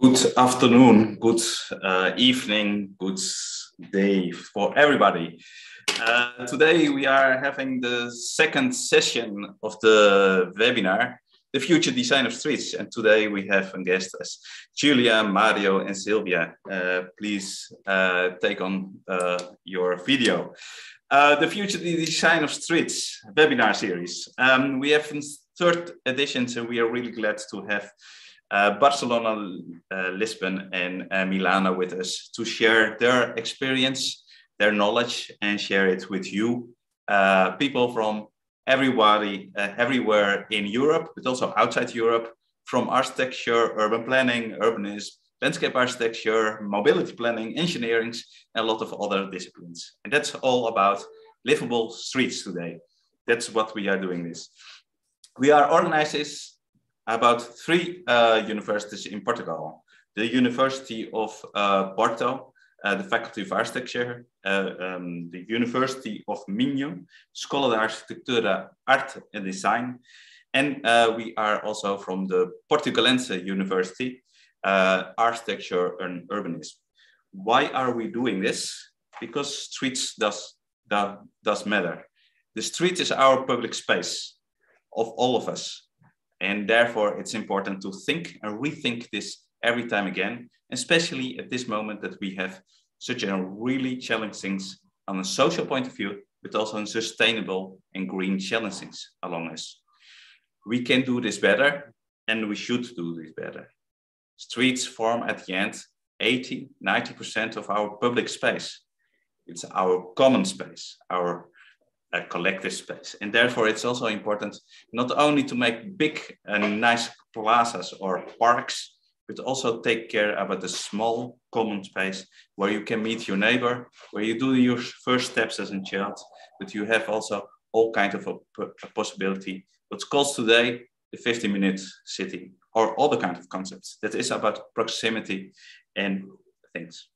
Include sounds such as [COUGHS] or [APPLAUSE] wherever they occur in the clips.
Good afternoon, good uh, evening, good day for everybody. Uh, today we are having the second session of the webinar, The Future Design of Streets. And today we have a guest as Giulia, Mário and Sílvia. Uh, please uh, take on uh, your video. Uh, the Future Design of Streets webinar series. Um, we have a third edition, so we are really glad to have uh, Barcelona, uh, Lisbon, and uh, Milano with us to share their experience, their knowledge, and share it with you, uh, people from everybody, uh, everywhere in Europe, but also outside Europe, from architecture, urban planning, urbanism, landscape architecture, mobility planning, engineering, and a lot of other disciplines. And that's all about livable streets today. That's what we are doing this. We are organizers about three uh, universities in Portugal. The University of uh, Porto, uh, the Faculty of Architecture, um, the University of Minho, Escola de Arquitetura, Art and Design, and uh, we are also from the Portucalense University, uh, Architecture and Urbanism. Why are we doing this? Because streets does, does, does matter. The street is our public space of all of us. And therefore, it's important to think and rethink this every time again, especially at this moment that we have such a really challenging on a social point of view, but also on sustainable and green challenges along us. We can do this better and we should do this better. Streets form at the end 80, 90% of our public space. It's our common space, our a collective space. And therefore, it's also important not only to make big and nice plazas or parks, but also take care about the small common space where you can meet your neighbor, where you do your first steps as a child, but you have also all kinds of a, a possibility. What's called today the 50 minute city or other kind of concepts that is about proximity and things.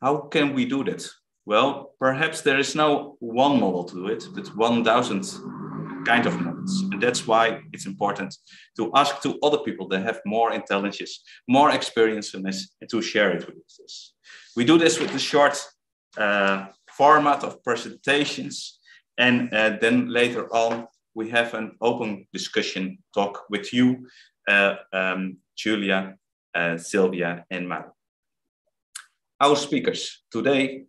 How can we do that? Well, perhaps there is no one model to do it, but 1,000 kind of models. And that's why it's important to ask to other people that have more intelligence, more experience in this, and to share it with us. We do this with the short uh, format of presentations. And uh, then later on, we have an open discussion talk with you, uh, um, Giulia, uh, Sílvia, and Matt. Our speakers today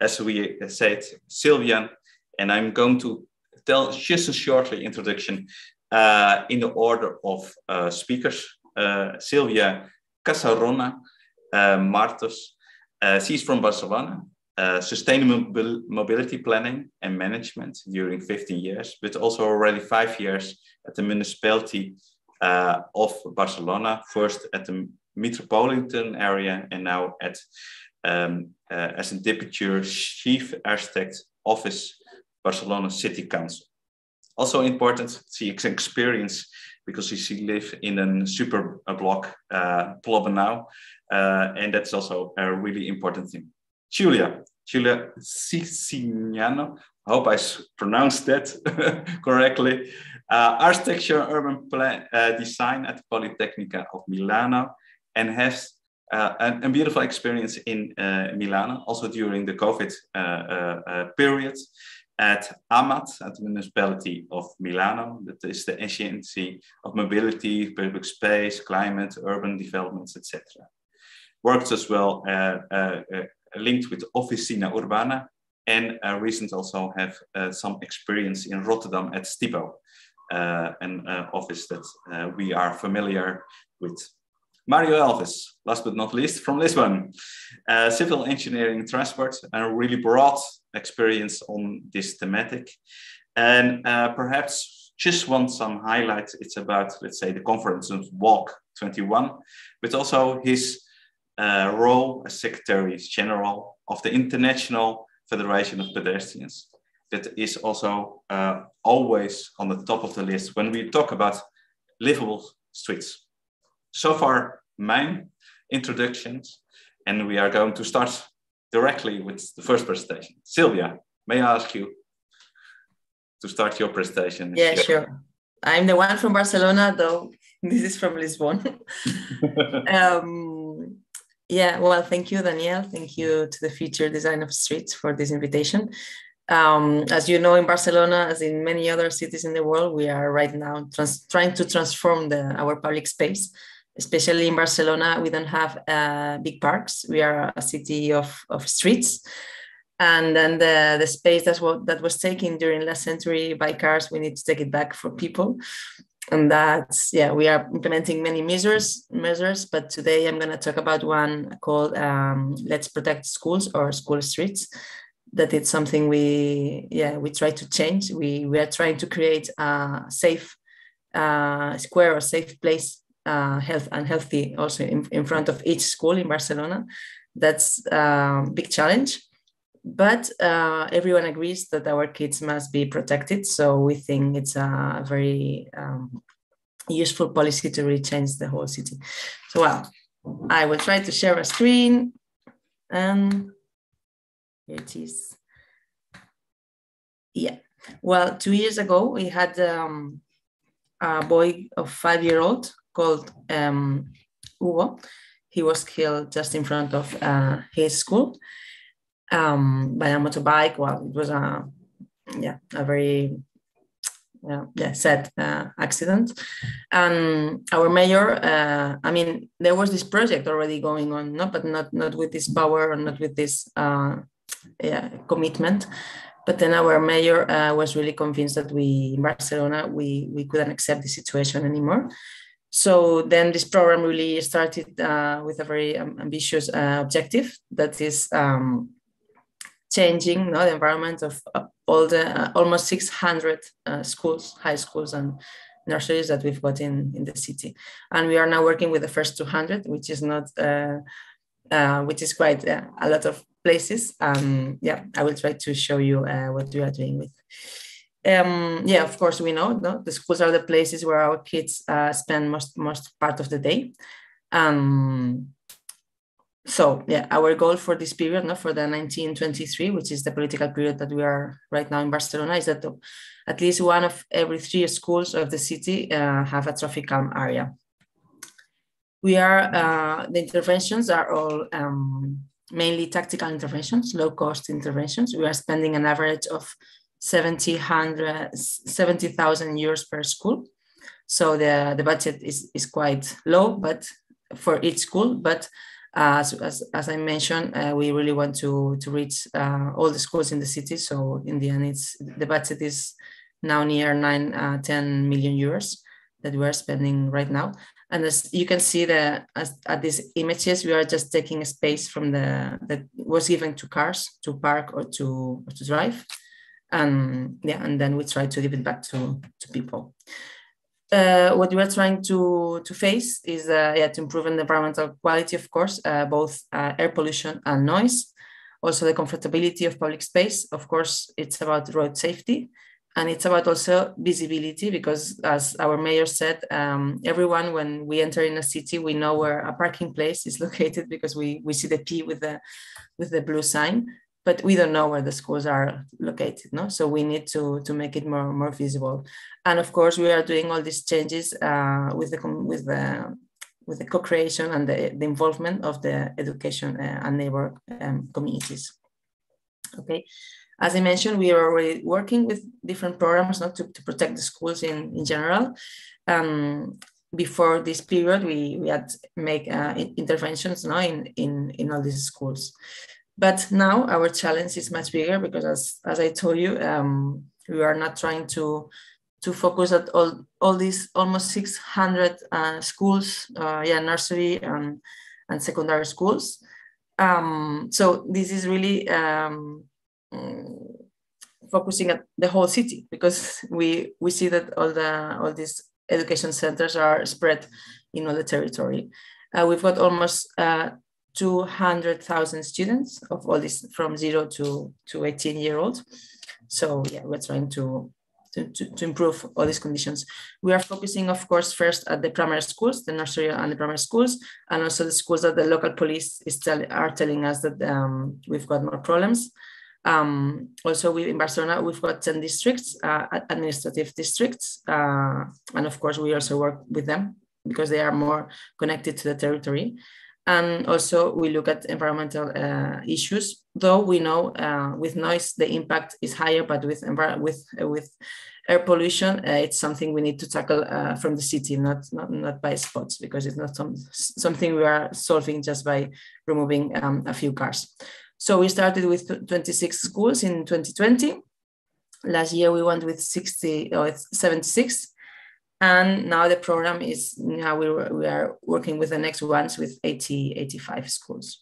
as we said, Sylvian, and I'm going to tell just a shortly introduction uh, in the order of uh, speakers. Uh, Sílvia Casorrán uh, Martos, uh, she's from Barcelona, uh, sustainable mobility planning and management during 15 years, but also already five years at the municipality of Barcelona, first at the metropolitan area and now at um, uh, as a deputy chief architect office, Barcelona City Council. Also important, she experience because she lives in a super block, uh, now, uh, and that's also a really important thing. Giulia, Giulia Sicignano, I hope I pronounced that [LAUGHS] correctly. Uh, architecture, urban plan, uh, design at Politecnico of Milano, and has uh, a, a, beautiful experience in uh, Milan, also during the COVID uh, uh, uh, period at AMAT, at the municipality of Milano. That is the agency of mobility, public space, climate, urban developments, etc. Worked as well linked with Officina Urbana, and recent also have some experience in Rotterdam at Stipo, an office that we are familiar with. Mário Alves, last but not least, from Lisbon, uh, civil engineering transport, and a really broad experience on this thematic. And uh, perhaps just want some highlights. It's about, let's say, the conference of Walk 21, but also his uh, role as Secretary General of the International Federation of Pedestrians. That is also uh, always on the top of the list when we talk about livable streets so far my introductions, and we are going to start directly with the first presentation. Sílvia, may I ask you to start your presentation? Yeah, sure. I'm the one from Barcelona, though [LAUGHS] this is from Lisbon. [LAUGHS] um, yeah, well, thank you, Daniel. Thank you to the Future Design of Streets for this invitation. Um, as you know, in Barcelona, as in many other cities in the world, we are right now trans- trying to transform the, our public space. Especially in Barcelona, we don't have uh, big parks. We are a city of, of streets. And then the, the space that's what, that was taken during last century by cars, we need to take it back for people. And that's, yeah, we are implementing many measures, measures but today I'm going to talk about one called um, Let's Protect Schools or School Streets that it's something we yeah we try to change we we are trying to create a safe uh, square or safe place uh, health and healthy also in, in front of each school in barcelona. That's a um, big challenge. But uh, everyone agrees that our kids must be protected. So we think it's a very um, useful policy to really change the whole city. So well i will try to share a screen. And here it is. Yeah. Well, two years ago, we had um, a boy of five year old called um, Hugo. He was killed just in front of uh, his school um, by a motorbike. Well, it was a yeah a very yeah, yeah sad uh, accident. And our mayor, uh, I mean, there was this project already going on, no, but not not with this power or not with this uh, yeah, commitment. But then our mayor uh, was really convinced that we in Barcelona we we couldn't accept the situation anymore. So then this program really started uh, with a very um, ambitious uh, objective that is um, changing the environment of all the uh, almost 600 uh, schools, high schools and nurseries that we've got in, in the city. And we are now working with the first 200, which is not, uh, which is quite a lot of places. Um, yeah, I will try to show you uh, what we are doing with. Um, yeah, of course, we know no? the schools are the places where our kids uh, spend most most part of the day. Um, so yeah, our goal for this period, no, for the 1923, which is the political period that we are right now in Barcelona, is that at least one of every three schools of the city uh, have a traffic calm area. We are uh, the interventions are all um, mainly tactical interventions, low cost interventions. We are spending an average of 70,000 70, euros per school. So the, the budget is, is quite low, but for each school, but uh, as, as, as, I mentioned, uh, we really want to, to reach uh, all the schools in the city. So in the end, it's the budget is now near nine, uh, 10 million euros that we are spending right now. And as you can see the, as, at these images, we are just taking a space from the that was given to cars to park or to, or to drive. And yeah, and then we try to give it back to, to people. Uh, what we are trying to, to face is uh, yeah, to improve the environmental quality, of course, uh, both uh, air pollution and noise. Also the comfortability of public space. Of course, it's about road safety and it's about also visibility because as our mayor said um, everyone when we enter in a city we know where a parking place is [LAUGHS] located because we, we see the p with the with the blue sign but we don't know where the schools are located no so we need to to make it more more visible and of course we are doing all these changes uh, with the with the with the co-creation and the, the involvement of the education uh, and neighbor um, communities okay as I mentioned, we are already working with different programs not to, to protect the schools in, in general. Um, before this period, we, we had make uh, interventions now in, in, in all these schools. But now our challenge is much bigger because as, as I told you, um, we are not trying to, to focus at all, all these almost 600 uh, schools, uh, yeah, nursery and, and secondary schools. Um, so this is really um, Mm, focusing at the whole city because we we see that all the all these education centers are spread in all the territory. Uh, we've got almost uh, 200,000 students of all this from zero to, to 18 year old. So yeah, we're trying to, to, to, to, improve all these conditions. We are focusing, of course, first at the primary schools, the nursery and the primary schools, and also the schools that the local police is tell, are telling us that um, we've got more problems. Um, also, we in Barcelona, we've got 10 districts, uh, administrative districts, uh, and of course, we also work with them because they are more connected to the territory. And also we look at environmental uh, issues, though we know uh, with noise the impact is higher, but with with uh, with air pollution, uh, it's something we need to tackle uh, from the city, not, not not by spots, because it's not some something we are solving just by removing um, a few cars. So we started with 26 schools in 2020. Last year we went with 60 or 76 and now the program is now we, we are working with the next ones with 80 85 schools.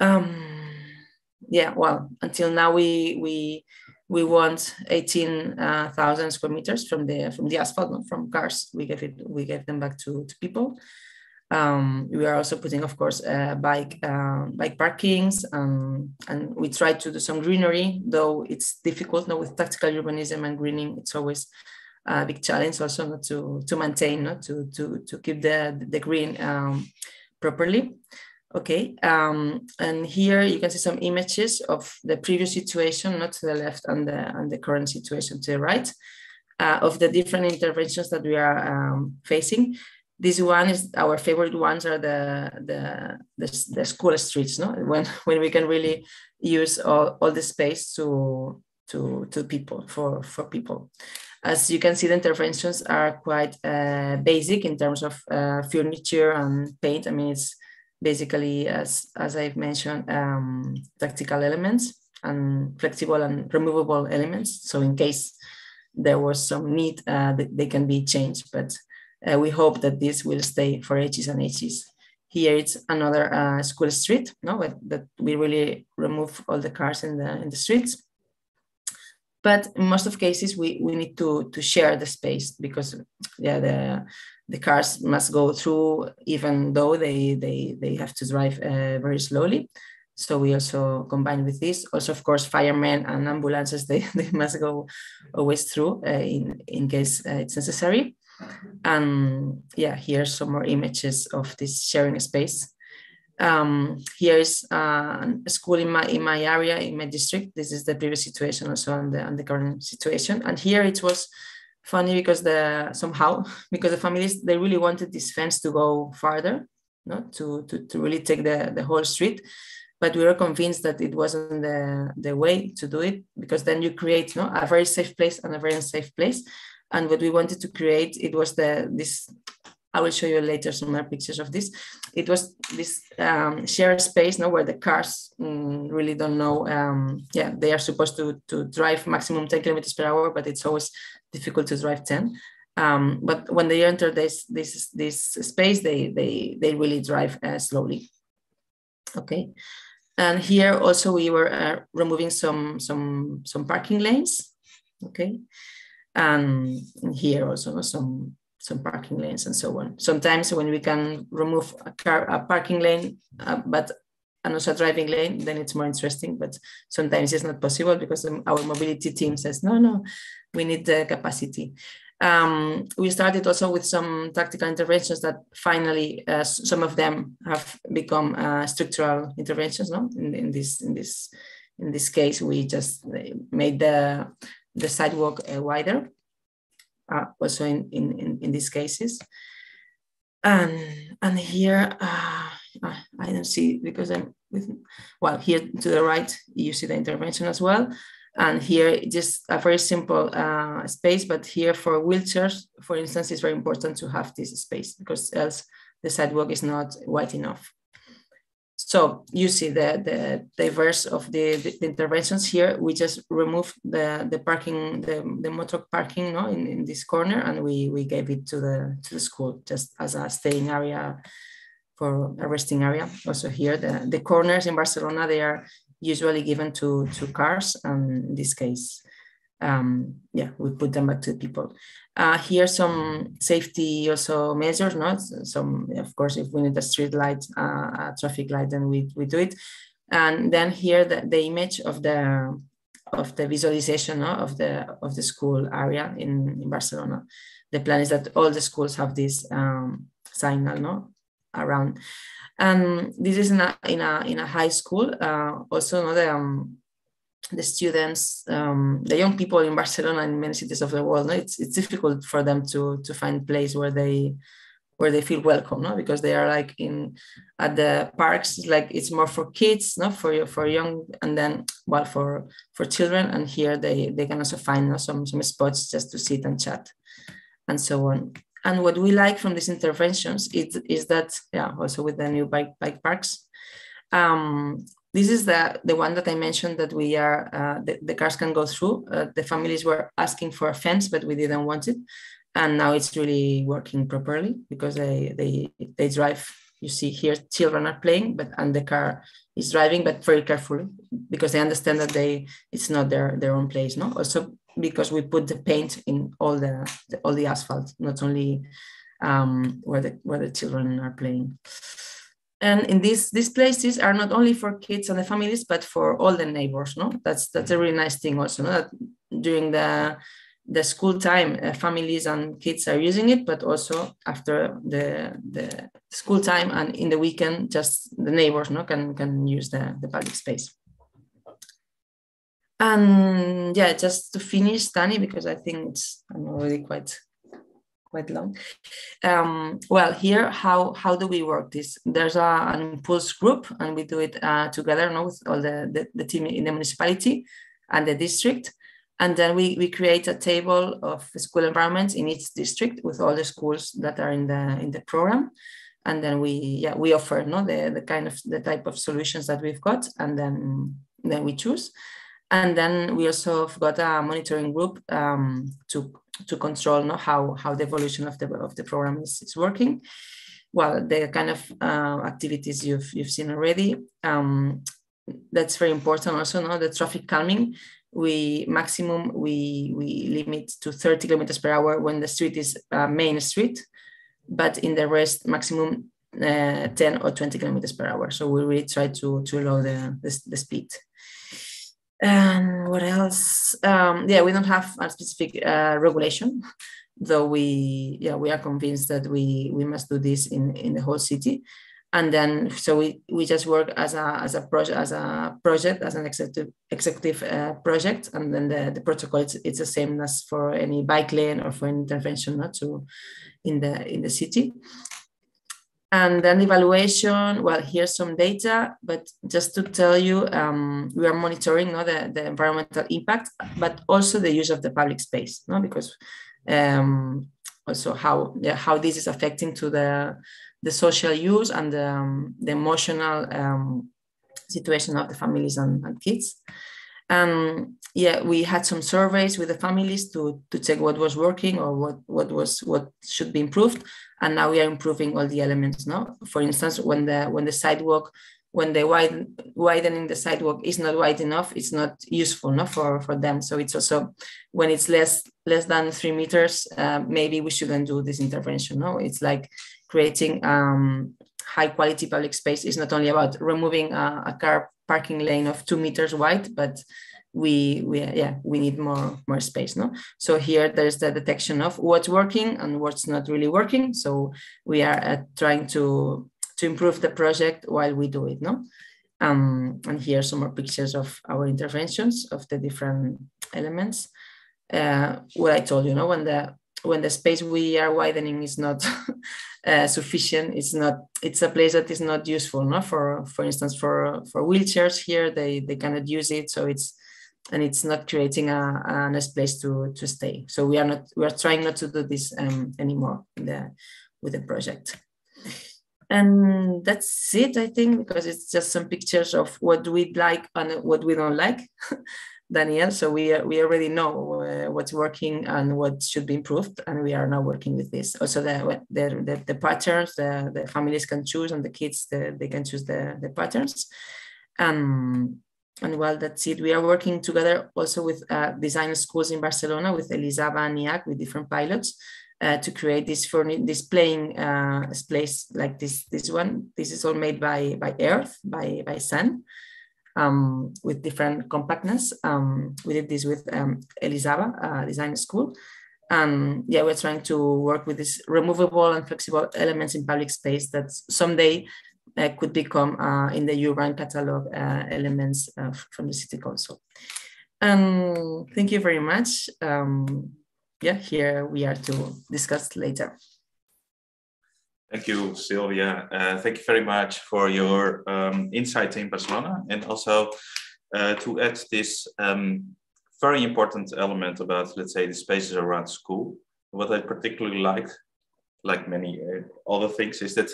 Um yeah well until now we we we want 18,000 uh, square meters from the from the asphalt from cars. We gave it we gave them back to, to people. Um, we are also putting of course uh, bike uh, bike parkings um, and we try to do some greenery though it's difficult now with tactical urbanism and greening it's always a big challenge also to to maintain not to to to keep the the green um, properly. Okay um, and here you can see some images of the previous situation not to the left and the and the current situation to the right uh, of the different interventions that we are um, facing. This one is our favorite ones are the the the, the school streets no when when we can really use all, all the space to to to people for for people as you can see, the interventions are quite uh, basic in terms of uh, furniture and paint. I mean, it's basically, as, as I've mentioned, um, tactical elements and flexible and removable elements. So in case there was some need, uh, they can be changed, but uh, we hope that this will stay for ages and ages. Here it's another uh, school street, no, but that we really remove all the cars in the in the streets but in most of cases we, we need to, to share the space because yeah the, the cars must go through even though they, they, they have to drive uh, very slowly. So we also combine with this. Also, of course, firemen and ambulances, [LAUGHS] they, they must go always through uh, in, in case uh, it's necessary. And yeah, here's some more images of this sharing space um, here is uh, a school in my in my area in my district. This is the previous situation also and the, and the current situation. And here it was funny because the somehow [LAUGHS] because the families they really wanted this fence to go farther, no, to to, to really take the, the whole street. But we were convinced that it wasn't the, the way to do it because then you create no, a very safe place and a very unsafe place. And what we wanted to create, it was the this I will show you later some more pictures of this. It was this um, shared space, no, where the cars mm, really don't know. Um, yeah, they are supposed to to drive maximum 10 kilometers per hour, but it's always difficult to drive 10. Um, but when they enter this this this space, they they they really drive uh, slowly. Okay, and here also we were uh, removing some some some parking lanes. Okay, and here also some some parking lanes and so on. Sometimes when we can remove a car, a parking lane, uh, but and also a driving lane, then it's more interesting. But sometimes it's not possible because our mobility team says, no, no, we need the capacity. Um, we started also with some tactical interventions that finally, uh, some of them have become uh, structural interventions. No, in, in, this in this in this case, we just made the the sidewalk uh, wider uh, also in, in, in, these cases. And, and here, uh, I don't see because I'm with, well, here to the right, you see the intervention as well. And here, just a very simple uh, space, but here for wheelchairs, for instance, it's very important to have this space because else the sidewalk is not wide enough. So you see the, the diverse of the, the, interventions here. We just remove the, the parking, the, the motor parking no, in, in this corner, and we, we gave it to the, to the school just as a staying area for a resting area. Also here, the, the corners in Barcelona, they are usually given to, to cars, and in this case, um, yeah, we put them back to people. Uh, here some safety also measures, not some, of course, if we need a street light, uh, a traffic light, then we, we do it. And then here the, the image of the of the visualization no, of the of the school area in, in Barcelona. The plan is that all the schools have this um, signal no, around. And this is in a, in a, in a high school. Uh, also, no, the, um, the students, um, the young people in Barcelona and many cities of the world, no, it's, it's difficult for them to, to find place where they where they feel welcome, no? Because they are like in at the parks, like it's more for kids, no, for for young, and then well for for children. And here they they can also find no, some some spots just to sit and chat, and so on. And what we like from these interventions is, is that yeah, also with the new bike bike parks, um, this is the, the one that I mentioned that we are, uh, the, the, cars can go through. Uh, the families were asking for a fence, but we didn't want it. And now it's really working properly because they they they drive. You see here children are playing but and the car is driving but very carefully because they understand that they it's not their their own place no? Also because we put the paint in all the, the all the asphalt not only um, where the where the children are playing and in these these places are not only for kids and the families but for all the neighbors no that's that's a really nice thing also no? that during the the school time uh, families and kids are using it but also after the the school time and in the weekend just the neighbors no can can use the, the public space and yeah just to finish Danny because I think it's I'm already quite quite long um, well here how how do we work this there's a, an impulse group and we do it uh, together no, with all the, the the team in the municipality and the district and then we, we create a table of school environments in each district with all the schools that are in the in the program. And then we yeah we offer no the, the kind of the type of solutions that we've got and then then we choose. And then we also have got a monitoring group um, to to control no, how, how the evolution of the of the program is, is working. Well, the kind of uh, activities you've you've seen already. Um, that's very important also no the traffic calming we maximum we we limit to 30 kilometers per hour when the street is a main street but in the rest maximum uh, 10 or 20 kilometers per hour so we really try to to lower the, the, the speed and what else? Um, yeah we don't have a specific uh, regulation though we yeah we are convinced that we we must do this in in the whole city. And then so we, we just work as a as a project as a project as an executive executive uh, project. And then the, the protocol it's, it's the same as for any bike lane or for intervention not to in the in the city and then evaluation well here's some data but just to tell you um, we are monitoring no, the, the environmental impact but also the use of the public space no because um, also how yeah, how this is affecting to the the social use and the, um, the emotional um, situation of the families and, and kids. And yeah, we had some surveys with the families to, to check what was working or what, what was what should be improved. And now we are improving all the elements. No, for instance, when the when the sidewalk when the widen, widening the sidewalk is not wide enough, it's not useful no, for, for them. So it's also when it's less less than three meters, uh, maybe we shouldn't do this intervention. No, it's like creating um, high quality public space is not only about removing a, a, car parking lane of two meters wide, but we, we yeah we need more more space no? So here there's the detection of what's working and what's not really working. So we are uh, trying to to improve the project while we do it no? Um, and here some more pictures of our interventions of the different elements. Uh, what i told you know when the when the space we are widening is not [LAUGHS] uh, sufficient it's not it's a place that is not useful no? For for instance for for wheelchairs here they they cannot use it so it's and it's not creating a, a nice place to to stay. So we are not we are trying not to do this um, anymore the, with the project. And that's it i think because it's just some pictures of what we like and what we don't like [LAUGHS] Daniel. So we we already know uh, what's working and what should be improved, and we are now working with this. Also, the the, the, the patterns the, the families can choose, and the kids the, they can choose the, the patterns. And and well, that's it. We are working together also with uh, design schools in Barcelona with Elisava and IAC with different pilots. Uh, to create this for displaying uh, place like this this one. This is all made by by Earth by by Sun, um, with different compactness. Um, we did this with um, Elisava uh, Design School. And yeah, we're trying to work with these removable and flexible elements in public space that someday uh, could become uh, in the urban catalog uh, elements uh, from the city council. And thank you very much. Um, yeah, here we are to discuss later. Thank you, Sílvia. Uh, thank you very much for your um, insight in Barcelona and also uh, to add this um, very important element about, let's say, the spaces around school. What I particularly like, like many uh, other things, is that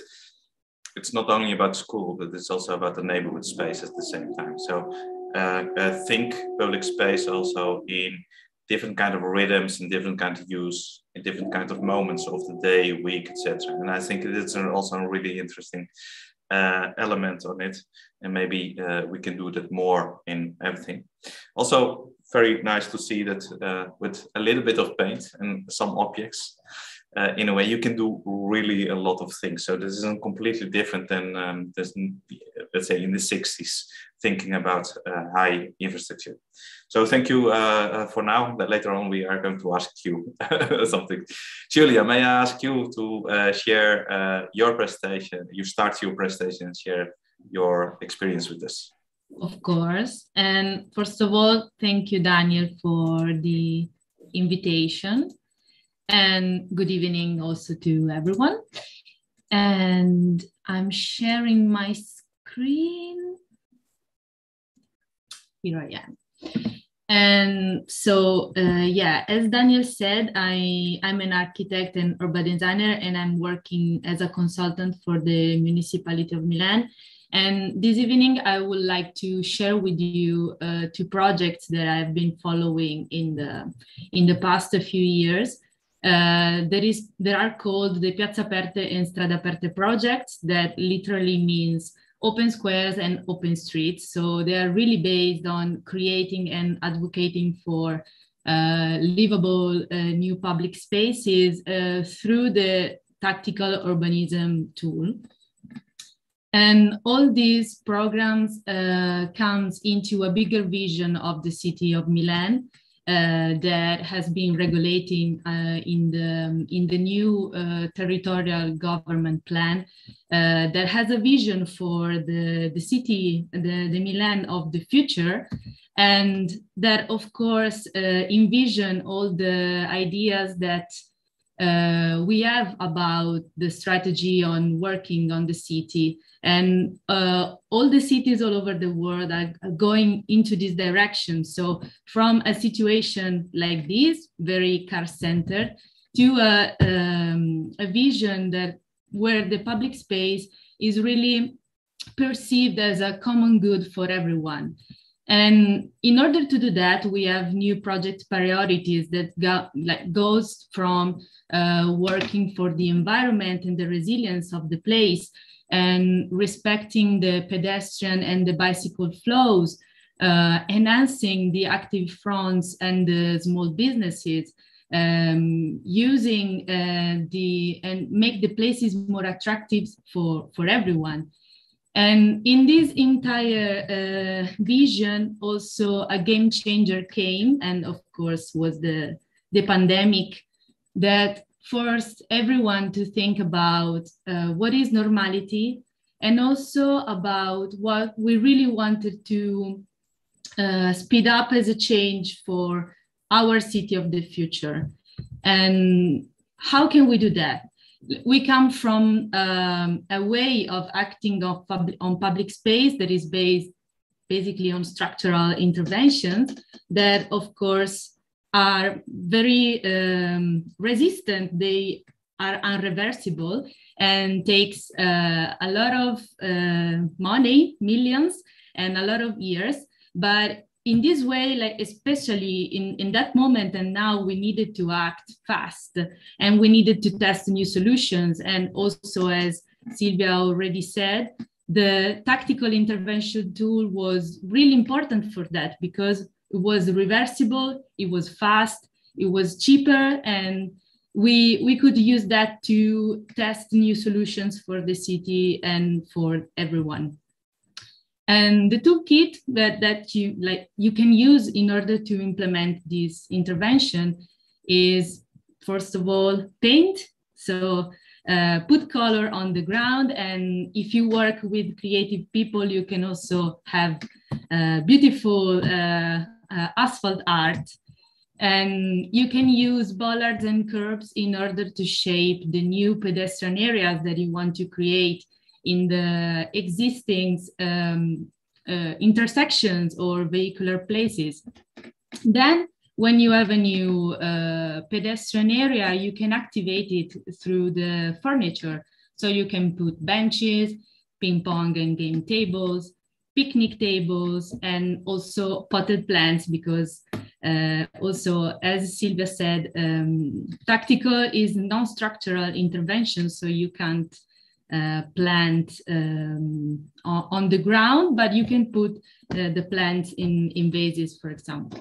it's not only about school, but it's also about the neighborhood space at the same time. So uh, think public space also in different kind of rhythms and different kind of use in different kind of moments of the day, week, etc. And I think it's also a really interesting uh, element on it, and maybe uh, we can do that more in everything. Also, very nice to see that uh, with a little bit of paint and some objects, uh, in a way you can do really a lot of things. So this isn't completely different than um, this, let's say in the 60s, thinking about uh, high infrastructure. So thank you uh, uh, for now. But later on we are going to ask you [LAUGHS] something. Giulia, may I ask you to uh, share uh, your presentation? You start your presentation and share your experience with this. Of course. And first of all, thank you, Daniel, for the invitation and good evening also to everyone. And I'm sharing my screen. Here I am. And so, uh, yeah, as Daniel said, I, I'm an architect and urban designer, and I'm working as a consultant for the municipality of Milan. And this evening, I would like to share with you uh, two projects that I've been following in the in the past few years. Uh, there is there are called the Piazze Aperte and Strade Aperte projects that literally means open squares and open streets. So they are really based on creating and advocating for uh, livable uh, new public spaces uh, through the tactical urbanism tool. And all these programs uh, comes into a bigger vision of the city of Milan uh, that has been regulating uh, in the in the new uh, territorial government plan uh, that has a vision for the the city the, the Milan of the future. And that of course uh, envision all the ideas that uh, we have about the strategy on working on the city. And uh, all the cities all over the world are going into this direction. So from a situation like this very car centered to a, um, a vision that where the public space is really perceived as a common good for everyone and in order to do that, we have new project priorities that go, like, goes from uh, working for the environment and the resilience of the place and respecting the pedestrian and the bicycle flows, uh, enhancing the active fronts and the small businesses, um, using uh, the and make the places more attractive for, for everyone. And in this entire uh, vision, also a game changer came, and of course was the, the pandemic that forced everyone to think about uh, what is normality and also about what we really wanted to uh, speed up as a change for our city of the future. And how can we do that? We come from um, a way of acting of pub- on public space that is based basically on structural interventions that, of course, are very um, resistant. They are irreversible and takes uh, a lot of uh, money, millions, and a lot of years. But in this way, like especially in, in that moment and now, we needed to act fast and we needed to test new solutions. And also, as Sílvia already said, the tactical intervention tool was really important for that because it was reversible, it was fast, it was cheaper, and we we could use that to test new solutions for the city and for everyone. And the toolkit that, that you like you can use in order to implement this intervention is first of all paint. So uh, put color on the ground. And if you work with creative people, you can also have uh, beautiful uh, uh, asphalt art. And you can use bollards and curbs in order to shape the new pedestrian areas that you want to create in the existing um, uh, intersections or vehicular places. Then when you have a new uh, pedestrian area, you can activate it through the furniture. So you can put benches, ping pong and game tables, picnic tables, and also potted plants because uh, also, as Sílvia said, um, tactical is non-structural intervention, so you can't uh, plant um, on, on, the ground, but you can put uh, the plants in, in vases, for example.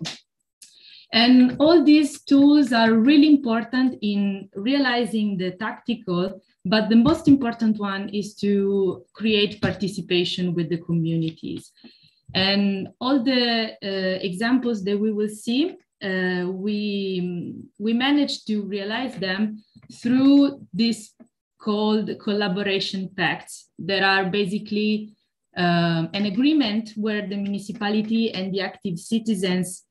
And all these tools are really important in realizing the tactical, but the most important one is to create participation with the communities. And all the uh, examples that we will see, uh, we, we managed to realize them through this called collaboration pacts that are basically um, an agreement where the municipality and the active citizens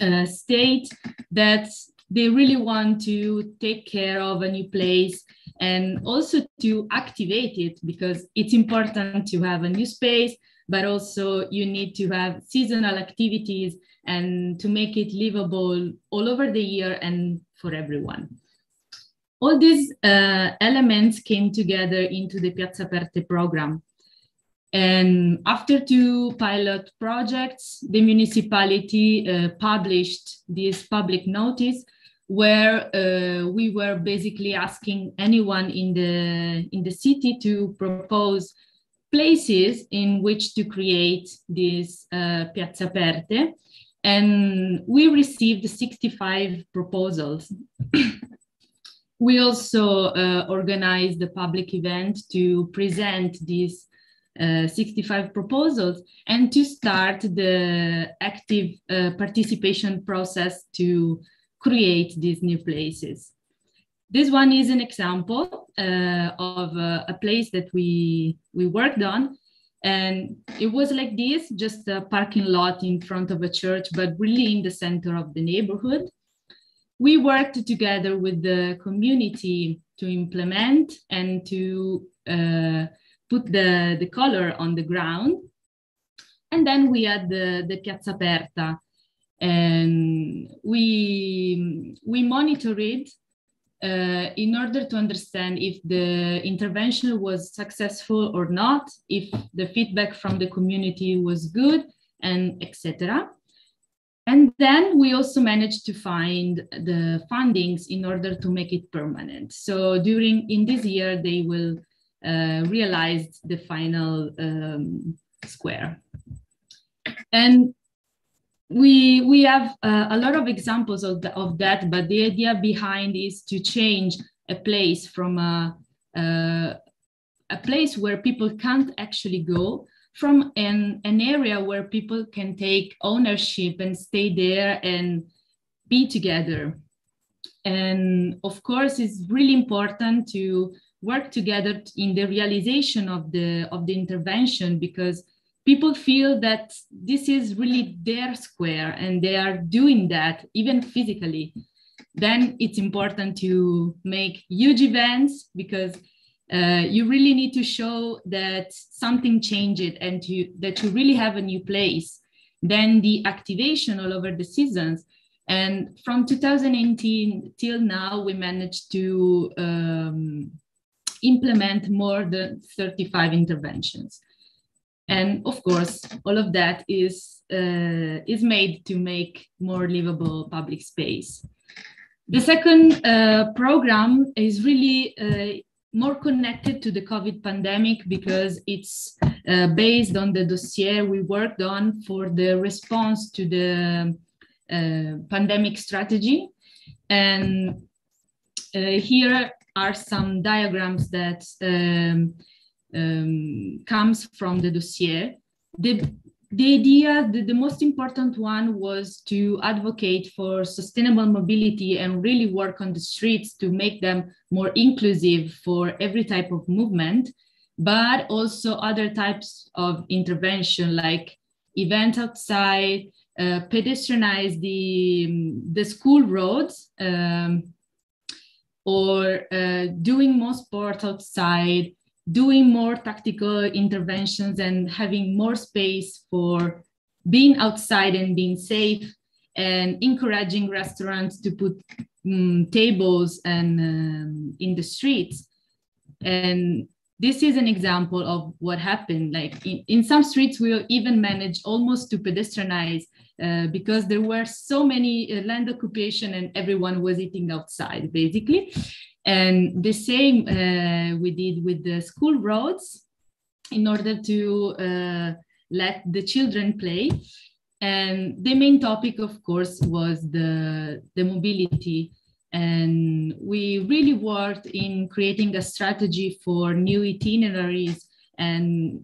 uh, state that they really want to take care of a new place and also to activate it because it's important to have a new space but also you need to have seasonal activities and to make it livable all over the year and for everyone. All these uh, elements came together into the Piazze Aperte program. And after two pilot projects, the municipality uh, published this public notice where uh, we were basically asking anyone in the, in the city to propose places in which to create this uh, Piazze Aperte. And we received 65 proposals. [CLEARS THROAT] we also uh, organized a public event to present these uh, 65 proposals and to start the active uh, participation process to create these new places. This one is an example uh, of a, a, place that we, we worked on. And it was like this, just a parking lot in front of a church, but really in the center of the neighborhood. We worked together with the community to implement and to uh, put the, the color on the ground. And then we had the, the Piazza Aperta. And we, we monitored uh, in order to understand if the intervention was successful or not, if the feedback from the community was good, and etc. And then we also managed to find the fundings in order to make it permanent. So during in this year, they will uh, realize the final um, square. And we we have uh, a lot of examples of, the, of that but the idea behind is to change a place from a, uh, a place where people can't actually go from an, an area where people can take ownership and stay there and be together. And of course it's really important to work together in the realization of the of the intervention because people feel that this is really their square and they are doing that even physically. Then it's important to make huge events because uh, you really need to show that something changed and to, that you really have a new place. Then the activation all over the seasons. And from 2018 till now we managed to um, implement more than 35 interventions. And of course all of that is uh, is made to make more livable public space. The second uh, program is really uh, more connected to the covid pandemic because it's uh, based on the dossier we worked on for the response to the uh, pandemic strategy and uh, here are some diagrams that um, um, comes from the dossier. The, the idea, the, the most important one was to advocate for sustainable mobility and really work on the streets to make them more inclusive for every type of movement, but also other types of intervention like event outside, uh, pedestrianize the, the school roads um, or uh, doing more sports outside, doing more tactical interventions and having more space for being outside and being safe and encouraging restaurants to put um, tables and um, in the streets. And this is an example of what happened. Like in, in some streets we even managed almost to pedestrianize uh, because there were so many uh, land occupation and everyone was eating outside basically and the same uh, we did with the school roads in order to uh, let the children play. And the main topic of course was the, the mobility. And we really worked in creating a strategy for new itineraries and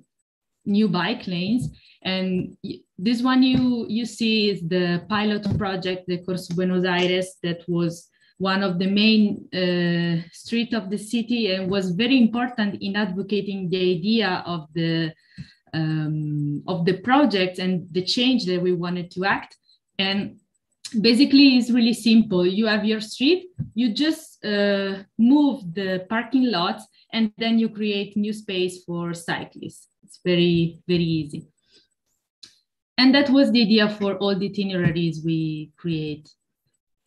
new bike lanes. And this one you you see is the pilot project the Corso Buenos Aires that was one of the main uh, street of the city and was very important in advocating the idea of the um, of the project and the change that we wanted to act. And basically it's really simple. You have your street you just uh, move the parking lot and then you create new space for cyclists. It's very very easy. And that was the idea for all the itineraries we create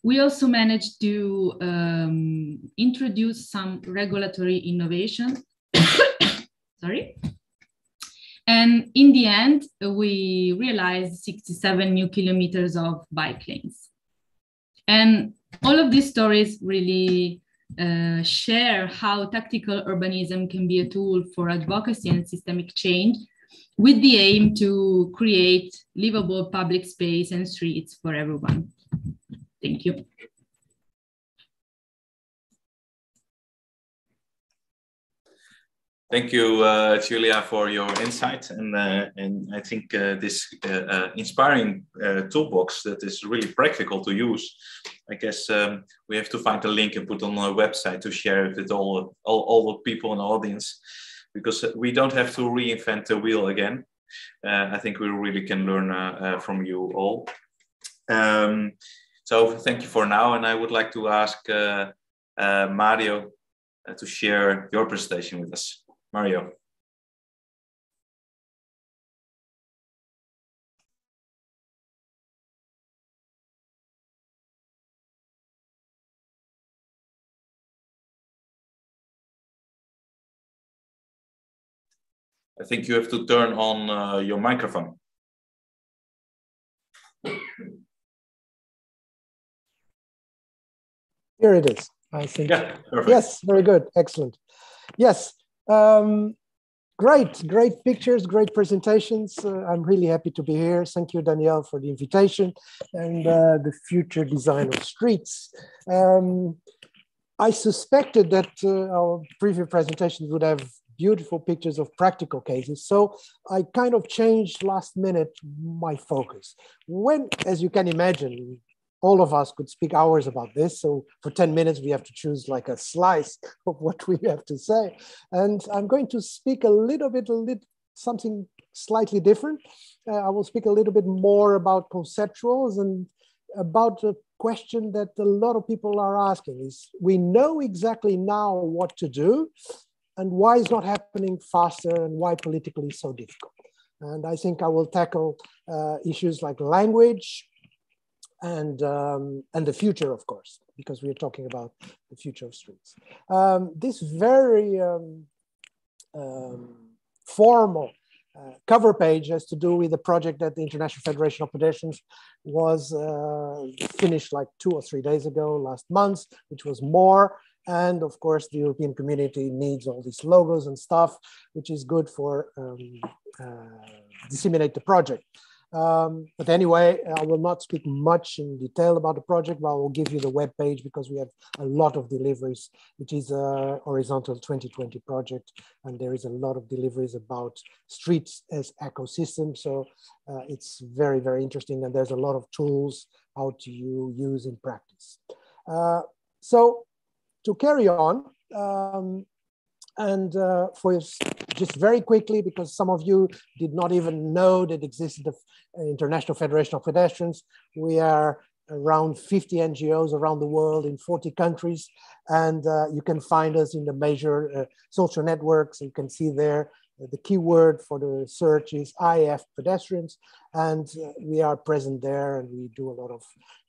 we also managed to um, introduce some regulatory innovation [COUGHS] sorry and in the end, we realized 67 new kilometers of bike lanes. And all of these stories really uh, share how tactical urbanism can be a tool for advocacy and systemic change with the aim to create livable public space and streets for everyone. Thank you. Thank you, uh, Giulia, for your insight, and uh, and I think uh, this uh, uh, inspiring uh, toolbox that is really practical to use. I guess um, we have to find a link and put on our website to share it with all all, all the people in the audience, because we don't have to reinvent the wheel again. I think we really can learn from you all. Um, so thank you for now, and I would like to ask uh, uh, Mário uh, to share your presentation with us. Mário. I think you have to turn on uh, your microphone. Here it is, I think. Yeah, perfect. Yes, very good, excellent. Yes, um, great, great pictures, great presentations. Uh, I'm really happy to be here. Thank you, Daniel, for the invitation and uh, the future design of streets. Um, I suspected that uh, our previous presentations would have beautiful pictures of practical cases. So I kind of changed last minute my focus. When, as you can imagine, all of us could speak hours about this. So for 10 minutes, we have to choose like a slice [LAUGHS] of what we have to say. And I'm going to speak a little bit, a little, something slightly different. Uh, I will speak a little bit more about conceptuals and about a question that a lot of people are asking is we know exactly now what to do and why is not happening faster and why politically so difficult. And I think I will tackle uh, issues like language, and um, and the future, of course, because we are talking about the future of streets. Um, this very um, um formal uh, cover page has to do with a project that the International Federation of Pedestrians was uh, finished like two or three days ago, last month, which was more. And of course, the European community needs all these logos and stuff, which is good for um, uh, disseminate the project. Um, but anyway, I will not speak much in detail about the project, but I will give you the web page because we have a lot of deliveries. It is a Horizon 2020 project, and there is a lot of deliveries about streets as ecosystems. So uh, it's very, very interesting, and there's a lot of tools how to use in practice. Uh, so to carry on, um, and uh, for just very quickly, because some of you did not even know that existed the International Federation of Pedestrians. We are around 50 NGOs around the world in 40 countries. And uh, you can find us in the major uh, social networks. You can see there uh, the keyword for the search is IF pedestrians. And uh, we are present there and we do a lot of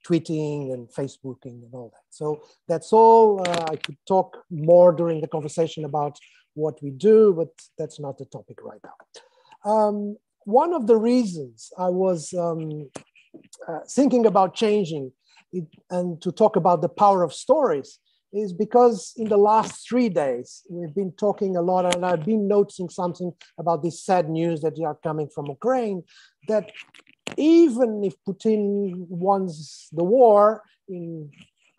tweeting and Facebooking and all that. So that's all. Uh, I could talk more during the conversation about what we do, but that's not the topic right now. Um, one of the reasons I was um, uh, thinking about changing it, and to talk about the power of stories is because in the last three days we've been talking a lot and i've been noticing something about this sad news that are coming from ukraine that even if putin wants the war in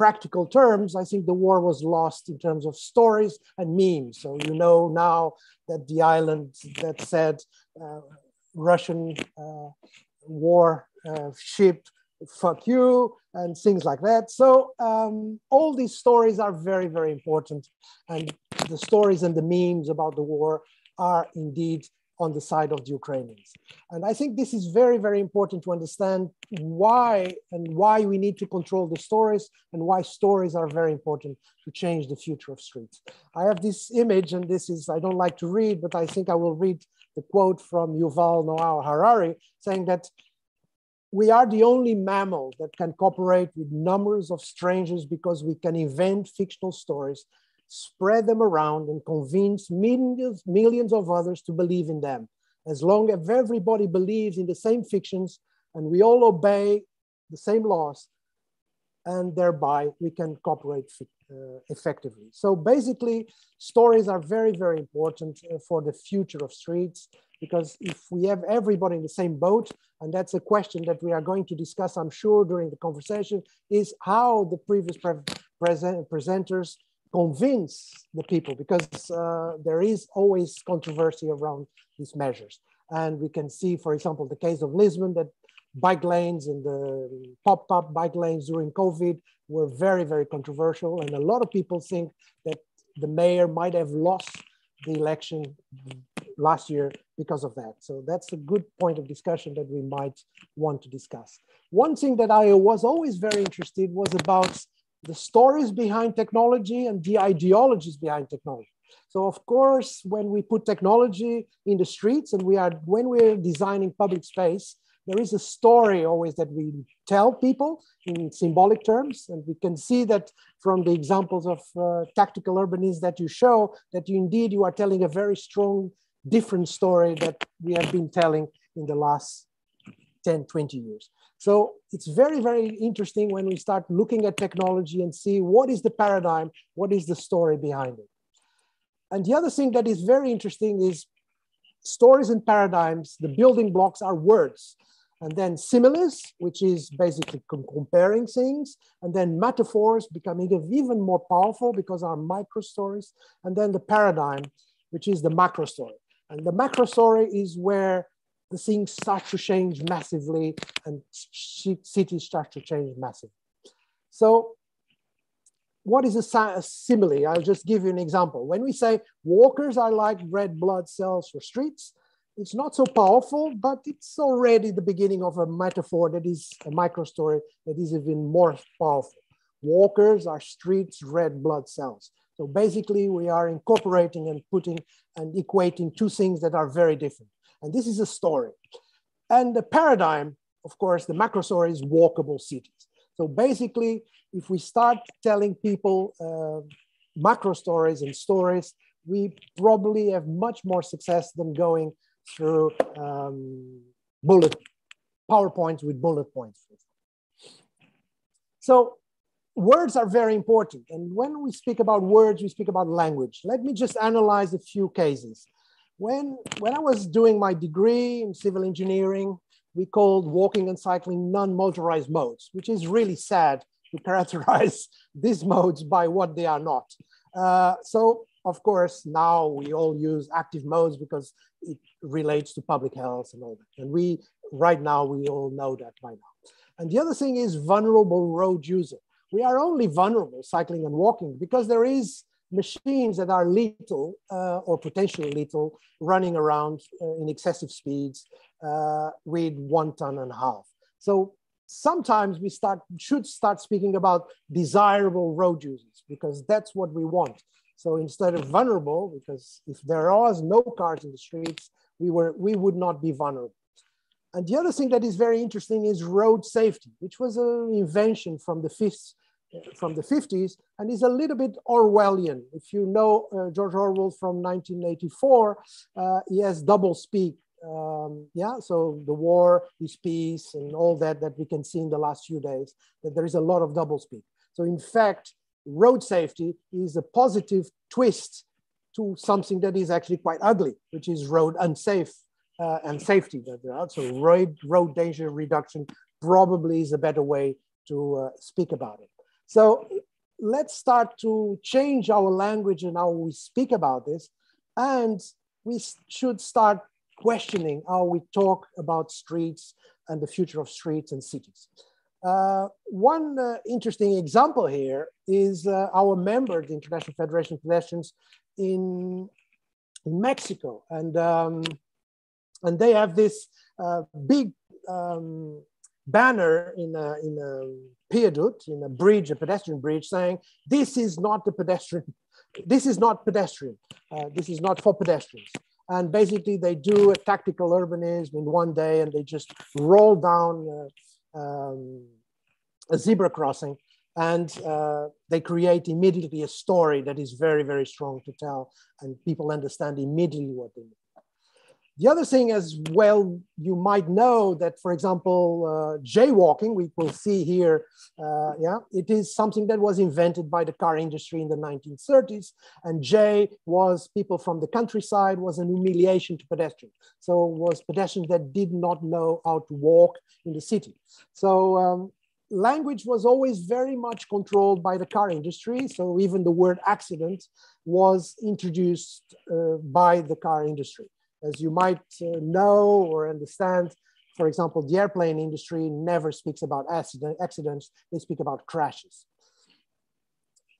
practical terms i think the war was lost in terms of stories and memes so you know now that the island that said uh, russian uh, war uh, ship, fuck you, and things like that. So um, all these stories are very, very important. And the stories and the memes about the war are indeed on the side of the Ukrainians. And I think this is very, very important to understand why and why we need to control the stories and why stories are very important to change the future of streets. I have this image, and this is, I don't like to read, but I think I will read the quote from Yuval Noah Harari saying that we are the only mammal that can cooperate with numbers of strangers because we can invent fictional stories, spread them around, and convince millions, millions of others to believe in them. As long as everybody believes in the same fictions and we all obey the same laws, and thereby we can cooperate uh, effectively. So basically, stories are very, very important uh, for the future of streets because if we have everybody in the same boat, and that's a question that we are going to discuss, I'm sure, during the conversation, is how the previous pre present presenters convince the people, because uh, there is always controversy around these measures. And we can see, for example, the case of Lisbon, that bike lanes and the pop-up bike lanes during COVID were very, very controversial. And a lot of people think that the mayor might have lost the election last year because of that. So that's a good point of discussion that we might want to discuss. One thing that I was always very interested was about the stories behind technology and the ideologies behind technology. So of course, when we put technology in the streets and we are, when we're designing public space, there is a story always that we tell people in symbolic terms. And we can see that from the examples of uh, tactical urbanism that you show, that you indeed you are telling a very strong, different story that we have been telling in the last 10, 20 years. So it's very, very interesting when we start looking at technology and see what is the paradigm, what is the story behind it. And the other thing that is very interesting is stories and paradigms, the building blocks are words. And then similes, which is basically comparing things. And then metaphors becoming even more powerful because are micro stories. And then the paradigm, which is the macro story. And the macro story is where the things start to change massively and cities start to change massively. So what is a, simile? I'll just give you an example. When we say walkers are like red blood cells for streets, it's not so powerful, but it's already the beginning of a metaphor that is a micro story that is even more powerful. Walkers are streets red blood cells. So basically we are incorporating and putting and equating two things that are very different. And this is a story. And the paradigm, of course, the macro story is walkable cities. So basically, if we start telling people uh, macro stories and stories, we probably have much more success than going through um, bullet PowerPoints with bullet points. So words are very important. And when we speak about words, we speak about language. Let me just analyze a few cases. When, when I was doing my degree in civil engineering, we called walking and cycling non-motorized modes, which is really sad to characterize [LAUGHS] these modes by what they are not. Uh, so of course, now we all use active modes because it relates to public health and all that. And we, right now, we all know that by now. And the other thing is vulnerable road user. We are only vulnerable cycling and walking because there is machines that are lethal uh, or potentially lethal running around uh, in excessive speeds uh, with one ton and a half. So sometimes we start should start speaking about desirable road users because that's what we want. So instead of vulnerable, because if there was no cars in the streets, we were we would not be vulnerable. And the other thing that is very interesting is road safety, which was an invention from the fifth, from the 50s and is a little bit Orwellian. If you know uh, George Orwell from 1984, uh, he has double speak. Um, yeah, so the war is peace and all that that we can see in the last few days, that there is a lot of double speak. So in fact, road safety is a positive twist to something that is actually quite ugly, which is road unsafe uh, and safety. So road, road danger reduction probably is a better way to uh, speak about it. So let's start to change our language and how we speak about this. And we should start questioning how we talk about streets and the future of streets and cities. Uh, one uh, interesting example here is uh, our member, the International Federation of Pedestrians in, in Mexico. And, um, and they have this uh, big um, banner in a, in a viaduct, in a bridge, a pedestrian bridge, saying, this is not the pedestrian, this is not pedestrian, uh, this is not for pedestrians. And basically they do a tactical urbanism in one day and they just roll down uh, um, a zebra crossing and uh, they create immediately a story that is very, very strong to tell and people understand immediately what they mean. The other thing as well, you might know that, for example, uh, jaywalking, we will see here, uh, yeah, it is something that was invented by the car industry in the 1930s. And jay was people from the countryside, was an humiliation to pedestrians. So was pedestrians that did not know how to walk in the city. So um, language was always very much controlled by the car industry. So even the word accident was introduced uh, by the car industry. As you might uh, know or understand, for example, the airplane industry never speaks about accident, accidents, they speak about crashes.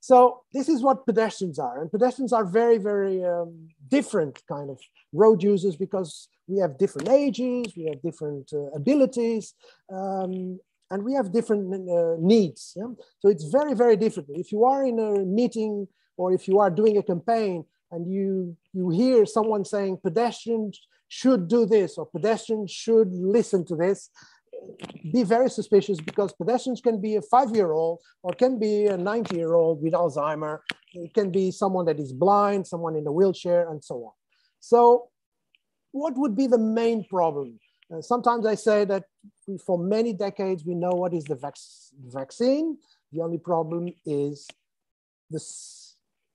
So this is what pedestrians are. And pedestrians are very, very um, different kind of road users because we have different ages, we have different uh, abilities, um, and we have different uh, needs. Yeah? So it's very, very different. If you are in a meeting or if you are doing a campaign and you, you hear someone saying pedestrians should do this or pedestrians should listen to this, be very suspicious because pedestrians can be a five-year-old or can be a 90-year-old with Alzheimer. It can be someone that is blind, someone in a wheelchair, and so on. So what would be the main problem? Uh, sometimes I say that we, for many decades, we know what is the vac vaccine. The only problem is the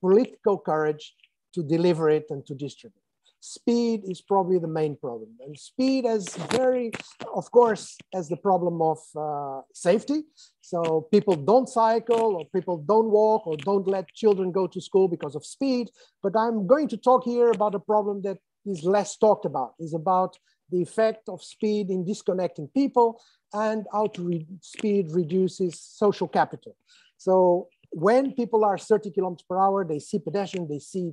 political courage to deliver it and to distribute. Speed is probably the main problem. And speed has very, of course, has the problem of uh, safety. So people don't cycle or people don't walk or don't let children go to school because of speed. But I'm going to talk here about a problem that is less talked about, is about the effect of speed in disconnecting people and how to re speed reduces social capital. So when people are 30 kilometers per hour, they see pedestrians, they see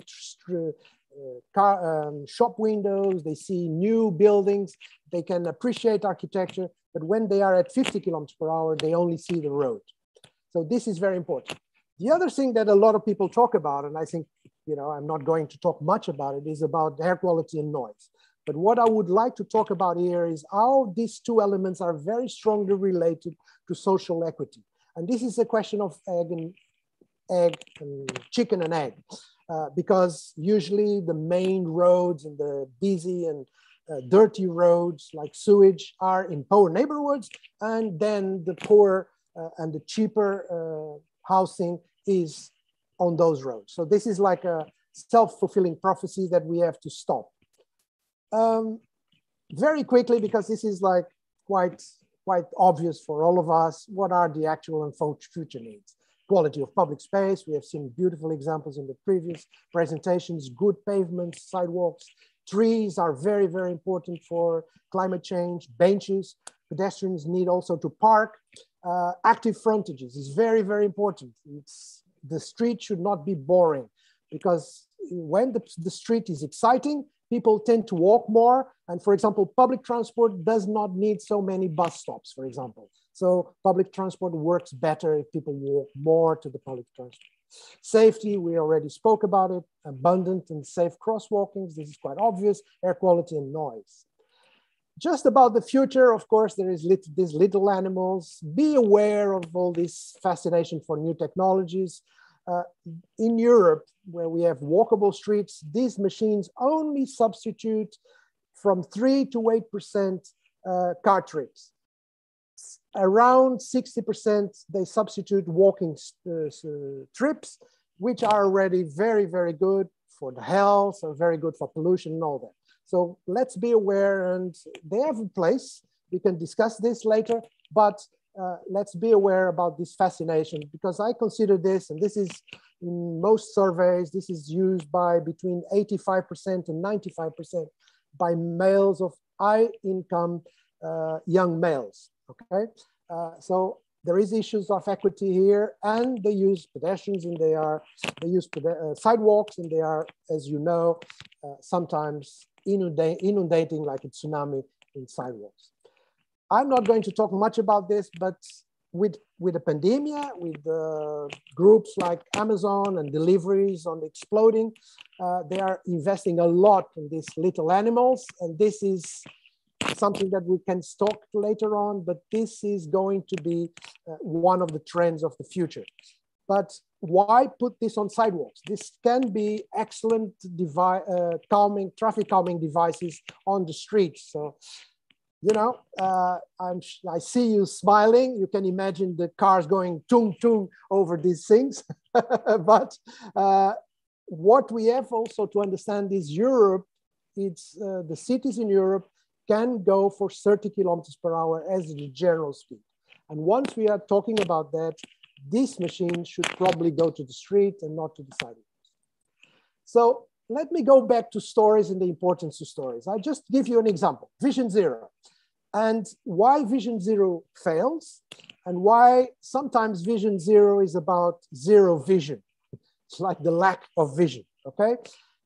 uh, car, um, shop windows, they see new buildings, they can appreciate architecture, but when they are at 50 kilometers per hour, they only see the road. So this is very important. The other thing that a lot of people talk about, and I think, you know, I'm not going to talk much about it, is about air quality and noise. But what I would like to talk about here is how these two elements are very strongly related to social equity. And this is a question of and egg and chicken and egg, uh, because usually the main roads and the busy and uh, dirty roads like sewage are in poor neighborhoods, and then the poor uh, and the cheaper uh, housing is on those roads. So this is like a self-fulfilling prophecy that we have to stop. Um, very quickly, because this is like quite, quite obvious for all of us, what are the actual and future needs? Quality of public space, we have seen beautiful examples in the previous presentations, good pavements, sidewalks, trees are very, very important for climate change, benches, pedestrians need also to park. Uh, active frontages is very, very important. It's, the street should not be boring. because when the, the street is exciting, people tend to walk more. And for example, public transport does not need so many bus stops, for example. So public transport works better if people walk more to the public transport. Safety, we already spoke about it, abundant and safe crosswalkings, this is quite obvious, air quality and noise. Just about the future, of course, there is these little animals. Be aware of all this fascination for new technologies. Uh, in Europe, where we have walkable streets, these machines only substitute from three to 8% uh, car trips. Around 60%, they substitute walking uh, trips, which are already very, very good for the health, very good for pollution and all that. So let's be aware and they have a place. We can discuss this later, but uh, let's be aware about this fascination because I consider this, and this is in most surveys, this is used by between 85% and 95% by males of high income uh, young males, okay? Uh, so there is issues of equity here and they use pedestrians and they are, they use uh, sidewalks and they are, as you know, uh, sometimes inundating like a tsunami in sidewalks. I'm not going to talk much about this, but with, with the pandemic, with uh, groups like Amazon and deliveries on exploding, uh, they are investing a lot in these little animals. And this is something that we can talk later on, but this is going to be uh, one of the trends of the future. But why put this on sidewalks? This can be excellent uh, calming, traffic calming devices on the streets. So you know, uh, I'm, I see you smiling. You can imagine the cars going tung tung over these things. [LAUGHS] but uh, what we have also to understand is Europe, it's uh, the cities in Europe can go for 30 kilometers per hour as the general speed. And once we are talking about that, this machine should probably go to the street and not to the sidewalks. So let me go back to stories and the importance of stories. I just give you an example, Vision Zero and why Vision Zero fails and why sometimes Vision Zero is about zero vision. It's like the lack of vision, okay?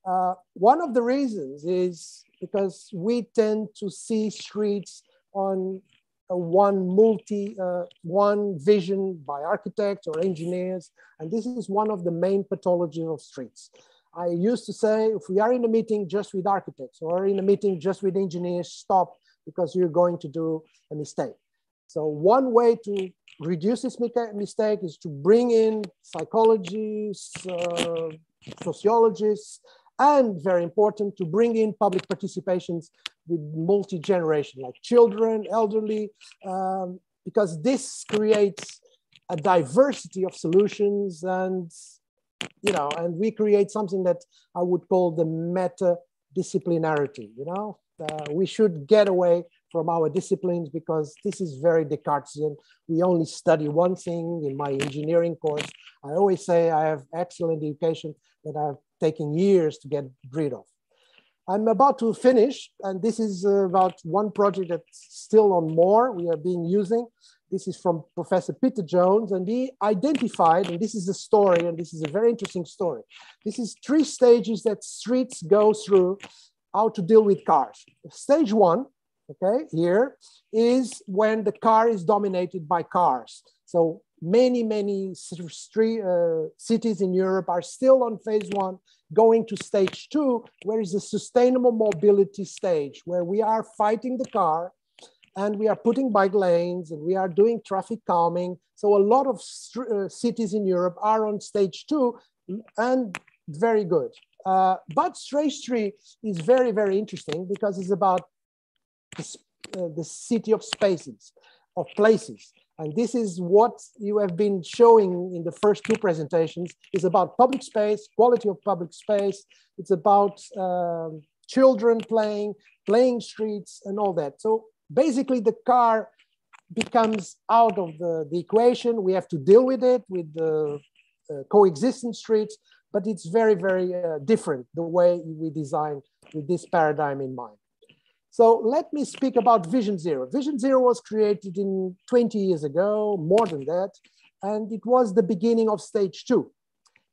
Uh, one of the reasons is because we tend to see streets on one multi, uh, one vision by architects or engineers. And this is one of the main pathologies of streets. I used to say, if we are in a meeting just with architects or in a meeting just with engineers, stop because you're going to do a mistake. So one way to reduce this mistake is to bring in psychologists, uh, sociologists, and very important to bring in public participations with multi-generation, like children, elderly, um, because this creates a diversity of solutions and, you know, and we create something that I would call the meta disciplinarity, you know, uh, we should get away from our disciplines because this is very Descartesian. We only study one thing in my engineering course. I always say I have excellent education that I've taken years to get rid of. I'm about to finish, and this is about one project that's still on more we are being using. This is from Professor Peter Jones, and he identified, and this is a story, and this is a very interesting story. This is three stages that streets go through how to deal with cars. Stage one, okay, here is when the car is dominated by cars. So many, many street, uh, cities in Europe are still on phase one, going to stage two, where is the sustainable mobility stage, where we are fighting the car and we are putting bike lanes and we are doing traffic calming. So a lot of uh, cities in Europe are on stage two and very good. Uh, but Stage 3 is very, very interesting because it's about the, uh, the city of spaces, of places. And this is what you have been showing in the first two presentations is about public space, quality of public space. It's about um, children playing, playing streets and all that. So basically the car becomes out of the, the equation. We have to deal with it with the uh, coexistent streets but it's very, very uh, different the way we design with this paradigm in mind. So let me speak about Vision Zero. Vision Zero was created in 20 years ago, more than that, and it was the beginning of stage two.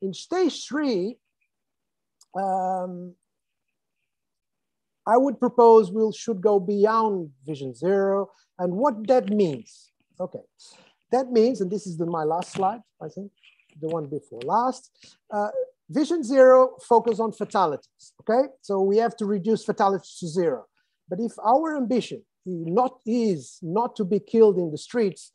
In stage three, um, I would propose we should go beyond vision zero and what that means. Okay, that means, and this is the, my last slide, I think, the one before last. Uh, vision zero focus on fatalities, okay? So we have to reduce fatalities to zero. But if our ambition not is not to be killed in the streets,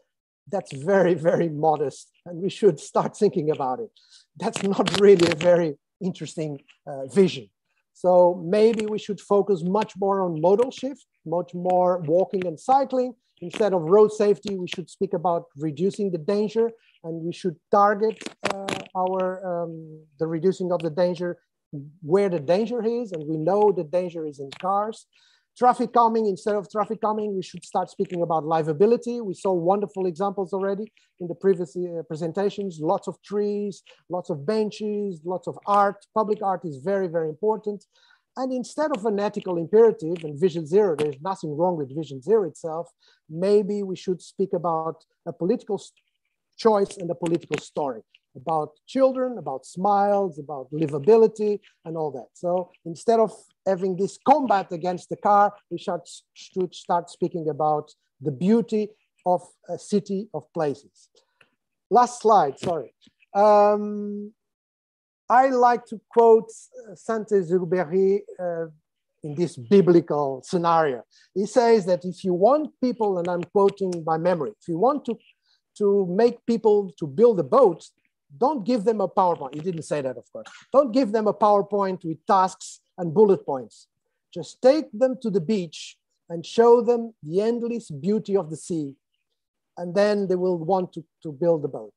that's very, very modest and we should start thinking about it. That's not really a very interesting uh, vision. So maybe we should focus much more on modal shift, much more walking and cycling. Instead of road safety, we should speak about reducing the danger and we should target uh, our um, the reducing of the danger where the danger is. And we know the danger is in cars. Traffic calming, instead of traffic calming, we should start speaking about livability. We saw wonderful examples already in the previous uh, presentations, lots of trees, lots of benches, lots of art. Public art is very, very important. And instead of an ethical imperative and vision zero, there's nothing wrong with vision zero itself. Maybe we should speak about a political choice and a political story about children, about smiles, about livability, and all that. So instead of having this combat against the car, we should, start speaking about the beauty of a city of places. Last slide, sorry. Um, I like to quote uh, Saint-Exupéry uh, in this biblical scenario. He says that if you want people, and I'm quoting by memory, if you want to, to make people to build a boat, don't give them a PowerPoint. He didn't say that, of course. Don't give them a PowerPoint with tasks and bullet points. Just take them to the beach and show them the endless beauty of the sea. And then they will want to, to build a boat.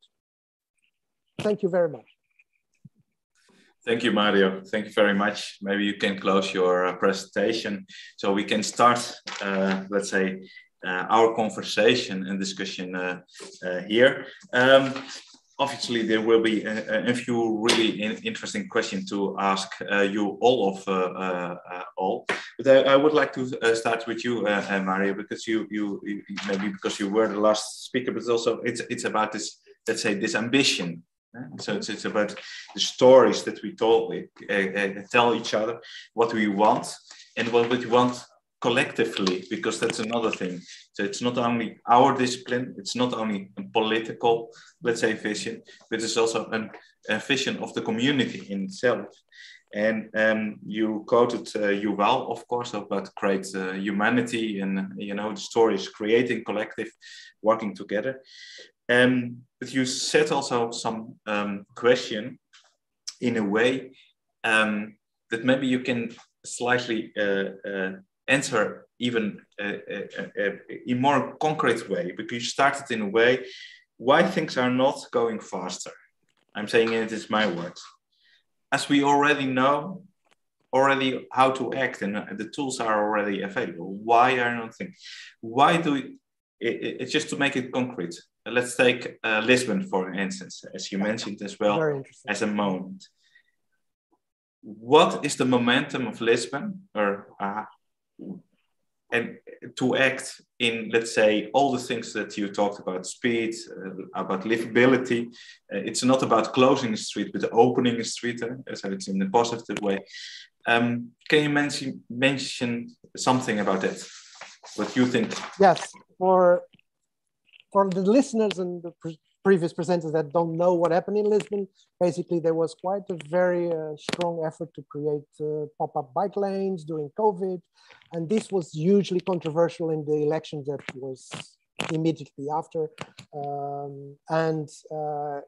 Thank you very much. Thank you, Mário. Thank you very much. Maybe you can close your uh, presentation so we can start, uh, let's say, uh, our conversation and discussion uh, uh, here. Um, obviously there will be a, a few really interesting questions to ask uh, you all of uh, uh, uh all. But I, I, would like to uh, start with you uh, Mário because you, you, you maybe because you were the last speaker but also it's it's about this let's say this ambition so it's, it's about the stories that we told, tell each other what we want and what we want collectively because that's another thing so it's not only our discipline, it's not only a political, let's say, vision, but it's also an, a vision of the community in itself. And um, you quoted uh, Yuval, of course, about great uh, humanity and you know the stories creating collective, working together. Um, but you said also some um, question in a way um, that maybe you can slightly uh, uh answer even uh, uh, uh, in more concrete way because you started in a way why things are not going faster. I'm saying it is my words. As we already know already how to act and the tools are already available. Why are not things why do we, it, it's just to make it concrete. Let's take uh, lisbon for instance as you mentioned as well as a moment. What is the momentum of lisbon or uh, and to act in let's say all the things that you talked about speed uh, about livability. Uh, it's not about closing the street but opening the street uh, so it's in a positive way. Um, can you mention mention something about that what you think? Yes for for the listeners and the previous presenters that don't know what happened in Lisbon, basically there was quite a very uh, strong effort to create uh, pop-up bike lanes during COVID. And this was hugely controversial in the election that was immediately after. Um, and uh,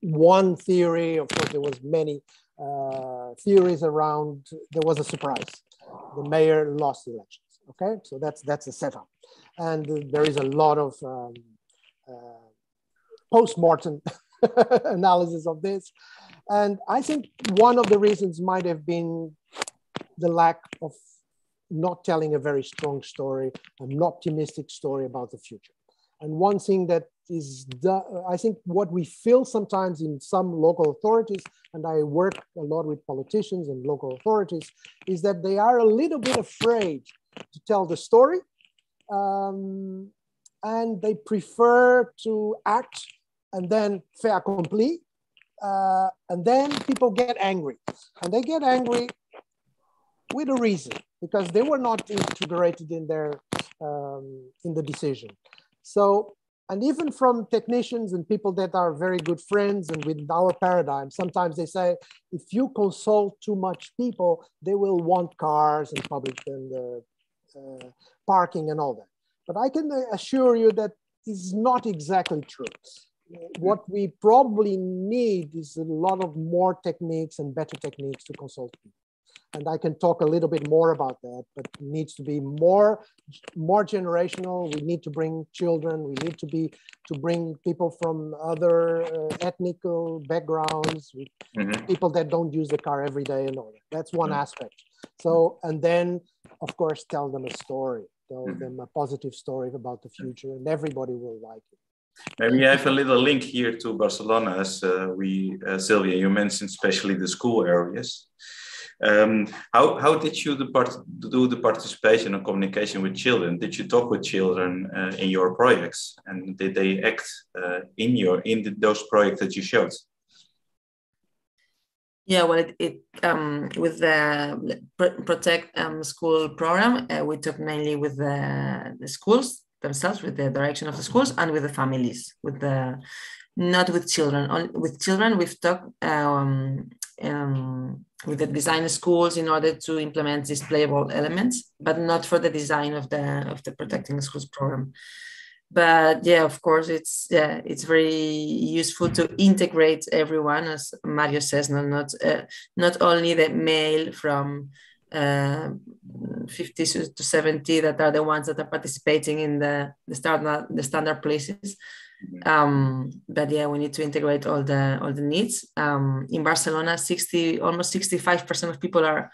one theory, of course, there was many uh, theories around, there was a surprise. The mayor lost the elections, okay? So that's, that's a setup. And there is a lot of um, uh, post-mortem [LAUGHS] analysis of this. And I think one of the reasons might have been the lack of not telling a very strong story, an optimistic story about the future. And one thing that is, the, I think what we feel sometimes in some local authorities, and I work a lot with politicians and local authorities, is that they are a little bit afraid to tell the story. Um, and they prefer to act and then fait accompli uh, and then people get angry, and they get angry with a reason because they were not integrated in their um, in the decision. So, and even from technicians and people that are very good friends and with our paradigm, sometimes they say if you consult too much people, they will want cars and public and uh, parking and all that. But I can assure you that is not exactly true. What we probably need is a lot of more techniques and better techniques to consult people and I can talk a little bit more about that, but it needs to be more, more generational. We need to bring children. We need to be to bring people from other uh, ethnical backgrounds, mm-hmm. people that don't use the car every day and all that. That's one mm-hmm. aspect. So, and then of course, tell them a story, tell mm-hmm. them a positive story about the future, and everybody will like it. Maybe I have a little link here to Barcelona, as uh, we, uh, Sílvia, you mentioned especially the school areas. Um, how, how did you do the participation and communication with children? Did you talk with children uh, in your projects, and did they act uh, in your in the, those projects that you showed? Yeah, well, it, it um, with the Protect um, School program, uh, we talk mainly with the, the schools themselves, with the direction of the schools, and with the families, with the not with children. with children, we've talked um, um, with the design schools in order to implement these playable elements, but not for the design of the of the protecting schools program. But yeah, of course, it's yeah, it's very useful to integrate everyone, as Mário says, not not uh, not only the male from uh, 50 to 70 that are the ones that are participating in the the standard the standard places, um, but yeah, we need to integrate all the all the needs. Um, in Barcelona, 60 almost 65% of people are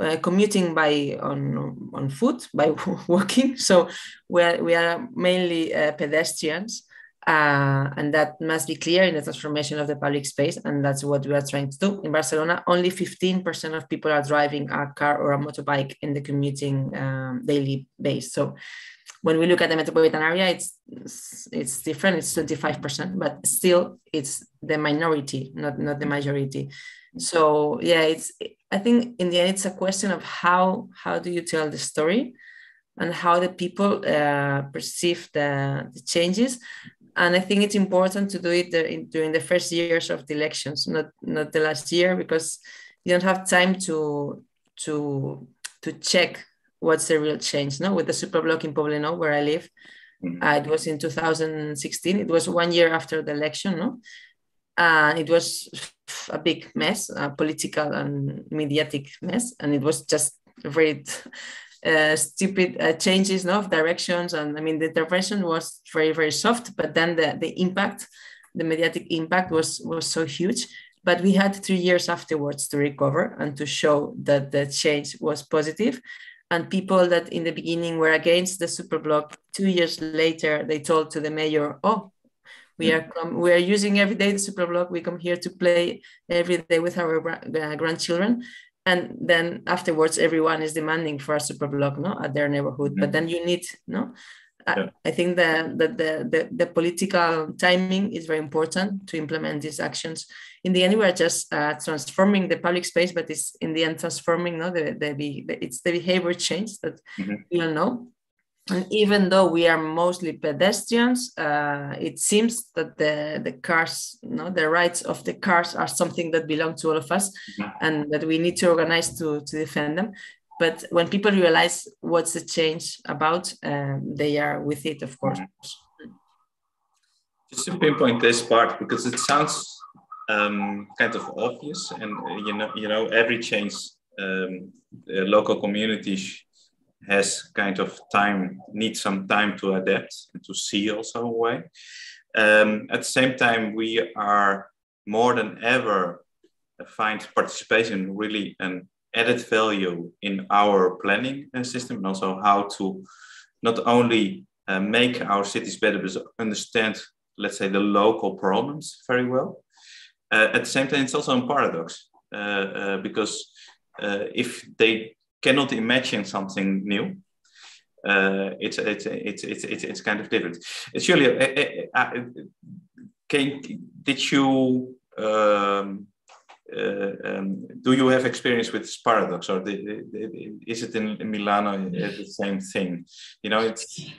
uh, commuting by on on foot by [LAUGHS] walking. So we are we are mainly uh, pedestrians. Uh, and that must be clear in the transformation of the public space and that's what we are trying to do in barcelona only 15% of people are driving a car or a motorbike in the commuting um, daily base so when we look at the metropolitan area, it's it's different. It's 25%, but still it's the minority, not not the majority. So yeah, it's I think in the end it's a question of how how do you tell the story and how the people uh, perceive the, the changes. And I think it's important to do it during the first years of the elections, not not the last year, because you don't have time to to to check what's the real change no? With the superblock in Poblenou where I live mm-hmm. uh, it was in 2016 it was one year after the election no? And it was a big mess a political and mediatic mess and it was just very uh, stupid uh, changes no, of directions. And I mean the intervention was very very soft but then the, the impact the mediatic impact was was so huge. But we had three years afterwards to recover and to show that the change was positive. And people that in the beginning were against the superblock two years later they told to the mayor oh we are com- we are using every day the superblock we come here to play every day with our uh, grandchildren and then afterwards everyone is demanding for a superblock no at their neighborhood mm-hmm. but then you need no yeah. I, think that the, the, the, the, political timing is very important to implement these actions. In the end, we are just uh, transforming the public space, but it's in the end transforming no, the, the, the it's the behavior change that mm-hmm. we all know. And even though we are mostly pedestrians, uh, it seems that the, the cars, you know, the rights of the cars are something that belong to all of us and that we need to organize to, to defend them. But when people realize what's the change about um, they are with it of course. Just to pinpoint this part because it sounds um, kind of obvious and uh, you know you know every change um, local communities has kind of time needs some time to adapt and to see also a way um, at the same time we are more than ever find participation really an added value in our planning system and also how to not only uh, make our cities better, but understand, let's say, the local problems very well. Uh, at the same time, it's also a paradox uh, uh, because uh, if they cannot imagine something new, it's, it's, it's, it's, it's, it's kind of different. Surely, can, did you um, uh, um, do you have experience with this paradox, or the, the, is it in, in Milano the same thing? You know, it's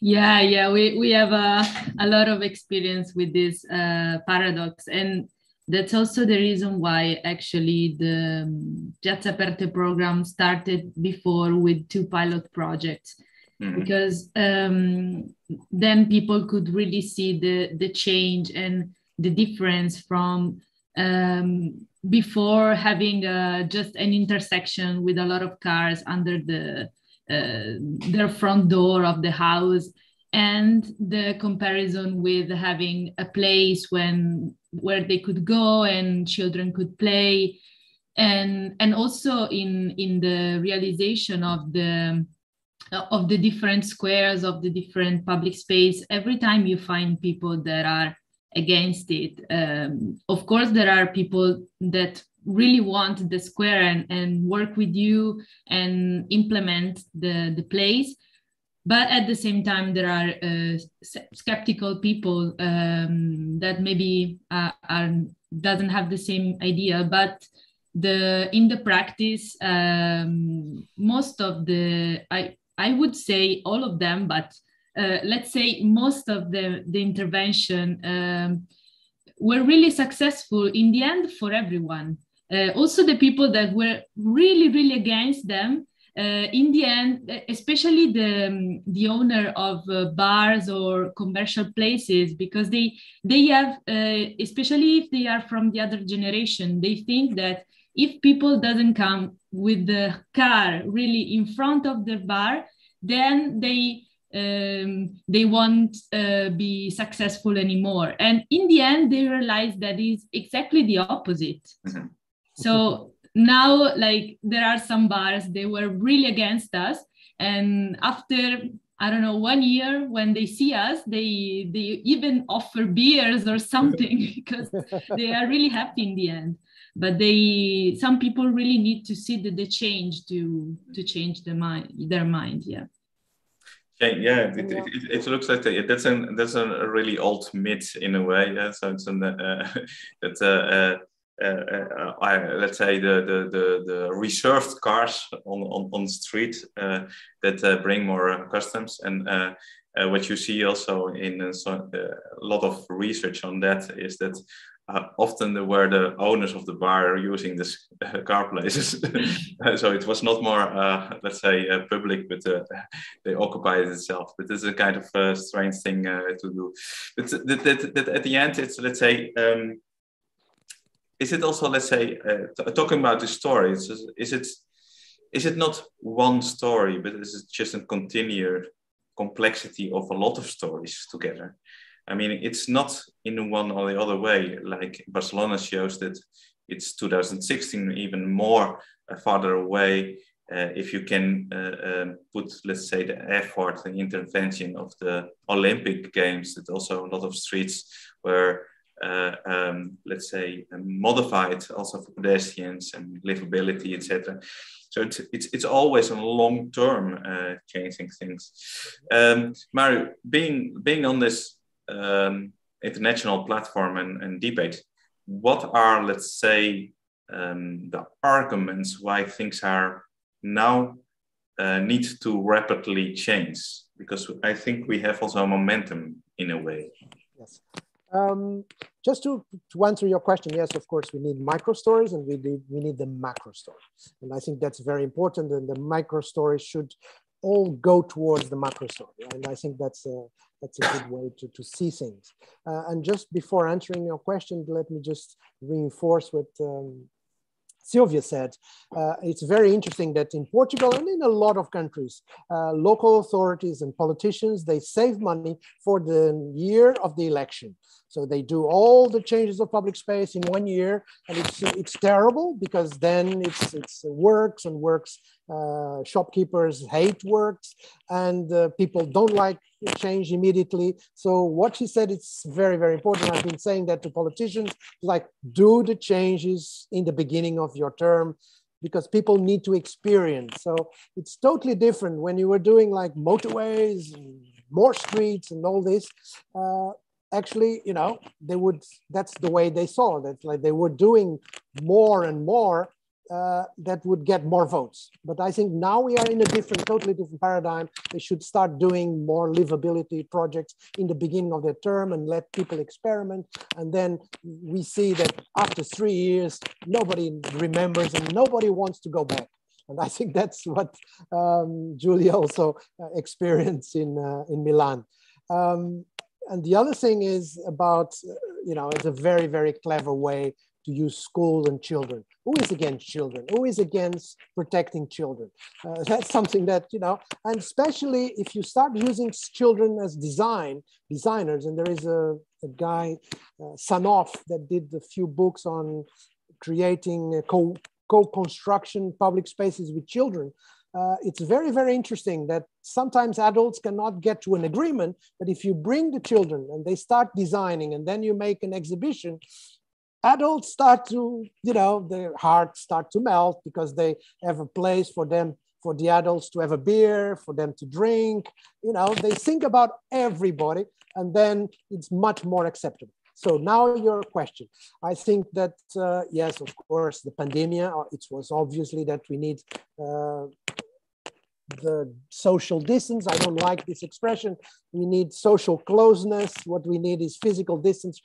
yeah yeah we we have a, a lot of experience with this uh, paradox and that's also the reason why actually the um, Piazze Aperte program started before with two pilot projects mm-hmm. because um, then people could really see the the change and the difference from um, before having uh, just an intersection with a lot of cars under the uh, their front door of the house and the comparison with having a place when where they could go and children could play. And and also in in the realization of the of the different squares of the different public space every time you find people that are against it um, of course there are people that really want the square and, and work with you and implement the, the place but at the same time there are uh, skeptical people um, that maybe uh, are doesn't have the same idea. But the in the practice um, most of the i i would say all of them but uh, let's say most of the the intervention um, were really successful in the end for everyone. Uh, also the people that were really really against them in the end especially the um, the owner of uh, bars or commercial places because they they have uh, especially if they are from the other generation they think that if people doesn't come with the car really in front of the bar then they um, they won't uh, be successful anymore. And in the end they realize that is exactly the opposite. Mm-hmm. So now like there are some bars they were really against us and after i don't know one year when they see us they they even offer beers or something [LAUGHS] because they are really happy in the end but they some people really need to see the, the change to to change the mind their mind yeah yeah, yeah, it, it, it, looks like that. that's a that's a really old myth in a way. Yeah, so it's an, uh, [LAUGHS] that uh, uh, uh, uh, let's say the, the, the, the, reserved cars on, on, on the street uh, that bring more customs and what you see also in a lot of research on that is that uh, often the, were the owners of the bar are using the uh, car places. [LAUGHS] so it was not more, uh, let's say, public, but they occupied it itself. But it's a kind of strange thing to do. But that, that, that at the end, it's, let's say, um, is it also let's say uh, talking about the story is, is it is it not one story but is it just a continued complexity of a lot of stories together? I mean it's not in one or the other way like barcelona shows that it's 2016 even more uh, farther away uh, if you can uh, um, put let's say the effort the intervention of the olympic games that also a lot of streets where uh, um, let's say, modified also for pedestrians and livability, etc. So it's, it's, it's always a long term uh, changing things. Um, Mário, being, being on this um, international platform and, and debate, what are, let's say, um, the arguments why things are now uh, need to rapidly change? Because I think we have also a momentum in a way. Yes. Um, just to, to answer your question, yes, of course, we need micro stories and we need, we need the macro story. And I think that's very important and the micro stories should all go towards the macro story. And I think that's a, that's a good way to, to see things. Uh, and just before answering your question, let me just reinforce what um, Sílvia said, uh, it's very interesting that in Portugal and in a lot of countries, uh, local authorities and politicians, they save money for the year of the election. So they do all the changes of public space in one year, and it's it's terrible because then it's it's works and works. Uh, shopkeepers hate works, and uh, people don't like change immediately. So what she said, it's very very important. I've been saying that to politicians, like do the changes in the beginning of your term because people need to experience. So it's totally different when you were doing like motorways, more streets, and all this. Uh, actually, you know, they would, that's the way they saw that like they were doing more and more uh, that would get more votes. But I think now we are in a different, totally different paradigm. They should start doing more livability projects in the beginning of their term and let people experiment. And then we see that after three years, nobody remembers and nobody wants to go back. And I think that's what um, Giulia also uh, experienced in, uh, in Milan. Um, and the other thing is about, uh, you know, it's a very, very clever way to use school and children. Who is against children? Who is against protecting children? Uh, [LAUGHS] that's something that, you know, and especially if you start using children as design, designers, and there is a, a guy, uh, Sanoff, that did a few books on creating co, co-construction public spaces with children. Uh, it's very, very interesting that sometimes adults cannot get to an agreement, but if you bring the children and they start designing and then you make an exhibition, adults start to, you know, their hearts start to melt because they have a place for them, for the adults to have a beer, for them to drink. You know, they think about everybody and then it's much more acceptable. So now your question. I think that, uh, yes, of course, the pandemic, uh, it was obviously that we need uh, the social distance. I don't like this expression. We need social closeness. What we need is physical distance,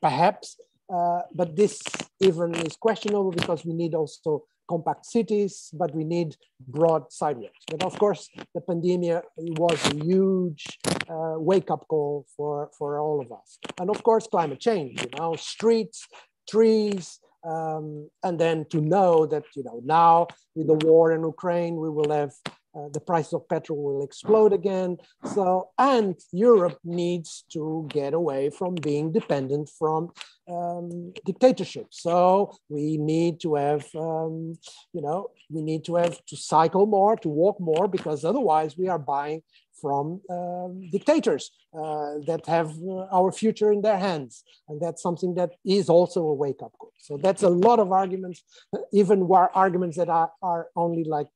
perhaps. Uh, but this even is questionable because we need also compact cities, but we need broad sidewalks. But of course, the pandemic was a huge uh, wake-up call for, for all of us. And of course, climate change, you know, streets, trees, um, and then to know that, you know, now with the war in Ukraine, we will have uh, the price of petrol will explode again. So, and Europe needs to get away from being dependent from um, dictatorship. So we need to have, um, you know, we need to have to cycle more, to walk more, because otherwise we are buying from um, dictators uh, that have uh, our future in their hands. And that's something that is also a wake up call. So that's a lot of arguments, even arguments that are, are only like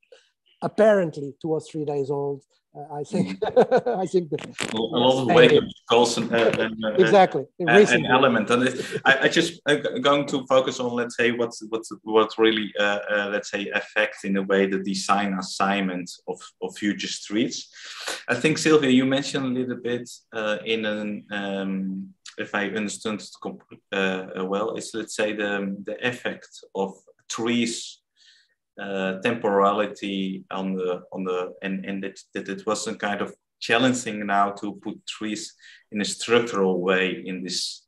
apparently two or three days old. Uh, I think [LAUGHS] I think that a lot of wake up calls and, uh, and uh, exactly an element. And it, I, I, just I'm uh, going to focus on let's say what's what's what really uh, uh, let's say affect in a way the design assignment of of future streets. I think Sílvia, you mentioned a little bit in an. Um, if I understand well, it's let's say the the effect of trees uh, temporality on the on the and and that, that it wasn't kind of challenging now to put trees in a structural way in this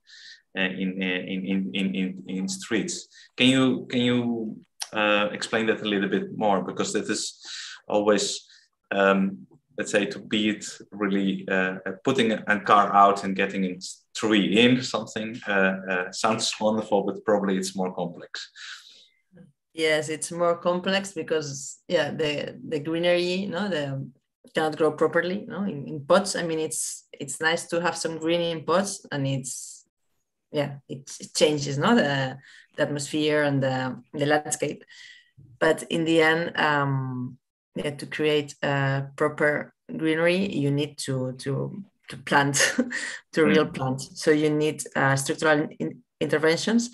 uh, in, in, in in in in streets. Can you can you uh, explain that a little bit more because that is always um, let's say to be it really uh, putting a car out and getting a tree in something uh, uh, sounds wonderful, but probably it's more complex. Yes, it's more complex because yeah, the the greenery, you know, the cannot grow properly, you know, in, in pots. I mean, it's it's nice to have some green in pots, and it's yeah, it, it changes, no, the, the atmosphere and the the landscape. But in the end, um, yeah, to create a proper greenery, you need to to to plant [LAUGHS] to real mm. plant. So you need uh, structural in, interventions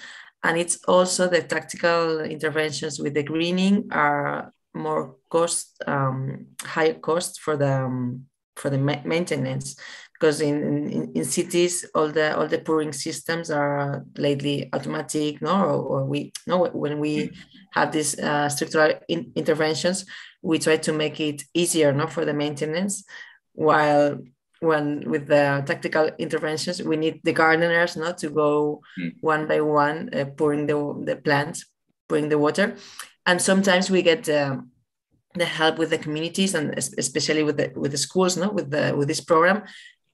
and it's also the tactical interventions with the greening are more cost um, higher cost for the um, for the ma maintenance. Because in, in, in cities all the all the pouring systems are lately automatic no? Or, or we no when we have these uh, structural in interventions we try to make it easier no for the maintenance while when with the tactical interventions, we need the gardeners not to go mm. one by one uh, pouring the, the plants, pouring the water. And sometimes we get uh, the help with the communities and especially with the with the schools, no, with the with this program.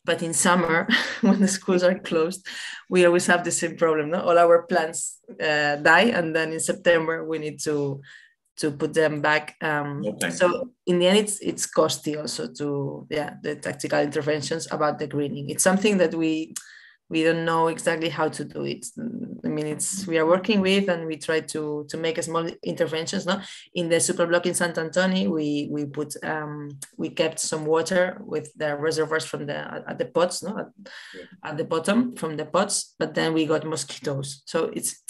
But in summer, [LAUGHS] when the schools are closed, we always have the same problem. No? All our plants uh, die, and then in September we need to to put them back. Um, okay. So in the end, it's it's costly also to yeah the tactical interventions about the greening. It's something that we we don't know exactly how to do it. I mean, it's we are working with and we try to to make a small interventions. No, in the super block in Sant Antoni, we we put um, we kept some water with the reservoirs from the at the pots, no, at, yeah. at the bottom from the pots, but then we got mosquitoes. So it's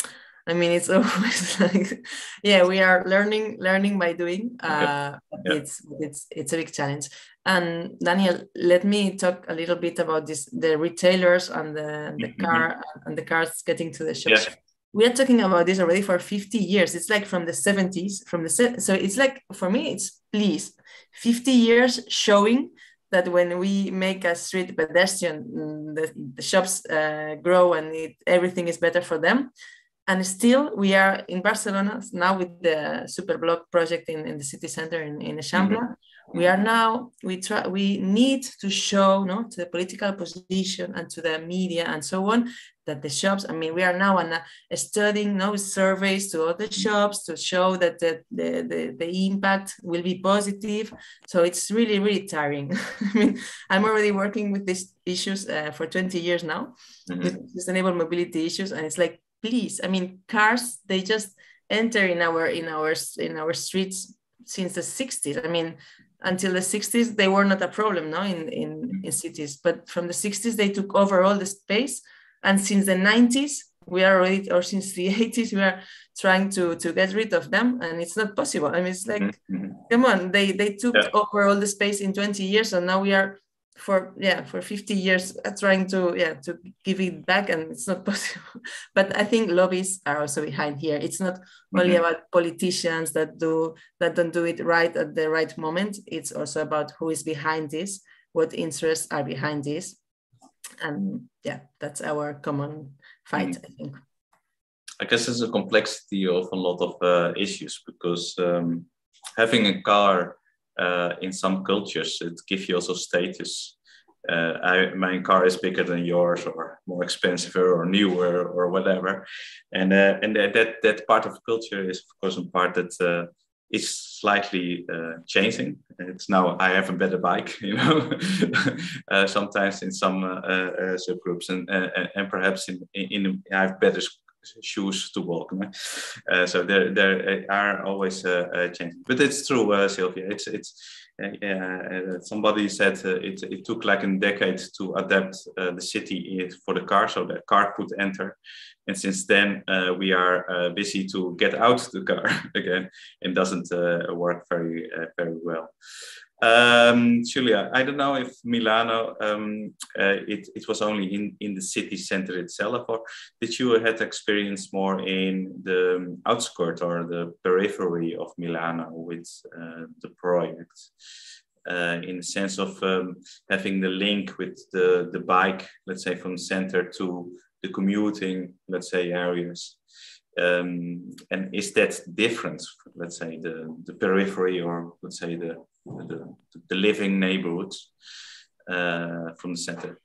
I mean, it's [LAUGHS] always like, yeah, we are learning, learning by doing. Uh, yeah. It's it's it's a big challenge. And Daniel, let me talk a little bit about this: the retailers and the the mm-hmm. car and the cars getting to the shops. Yeah. We are talking about this already for 50 years. It's like from the 70s, from the so it's like for me, it's please 50 years showing that when we make a street pedestrian, mm, the, the shops uh, grow and it, everything is better for them and still we are in barcelona now with the super block project in, in the city center in, in Eixample. Mm-hmm. we are now we try we need to show no to the political position and to the media and so on that the shops i mean we are now on a, studying no surveys to other shops to show that the, the, the, the impact will be positive so it's really really tiring [LAUGHS] i mean i'm already working with these issues uh, for 20 years now mm-hmm. sustainable mobility issues and it's like please i mean cars they just enter in our in our in our streets since the 60s i mean until the 60s they were not a problem no in in, in cities. But from the 60s they took over all the space. And since the 90s we are already or since the [LAUGHS] 80s we are trying to to get rid of them. And it's not possible. I mean it's like mm-hmm. come on they they took yeah. over all the space in 20 years. And now we are for yeah for 50 years uh, trying to yeah to give it back and it's not [LAUGHS] possible. But i think lobbies are also behind here. It's not only mm-hmm. about politicians that do that don't do it right at the right moment. It's also about who is behind this what interests are behind this. And yeah that's our common fight mm-hmm. i think. I guess it's a complexity of a lot of uh, issues because um, having a car uh, in some cultures it gives you also status. Uh, I, my car is bigger than yours or more expensive or newer or whatever. And uh, and that that part of culture is of course a part that uh, is slightly uh, changing. It's now i have a better bike [LAUGHS] you know [LAUGHS] uh, sometimes in some subgroups and and perhaps in, in i have better shoes to walk. Uh, so there, there are always uh, uh, changes. But it's true, uh, Sílvia. It's it's. Uh, somebody said it, it took like a decade to adapt the city for the car, so the car could enter. And since then, we are busy to get out the car [LAUGHS] again, and doesn't work very very well. Um, Giulia, I don't know if Milano, um, uh, it, it was only in, in the city center itself, or did you had experience more in the outskirts or the periphery of Milano with uh, the project? Uh, in the sense of um, having the link with the, the bike, let's say from center to the commuting, let's say, areas. Um, and is that different, let's say, the, the periphery or let's say the the, the living neighborhoods uh, from the center.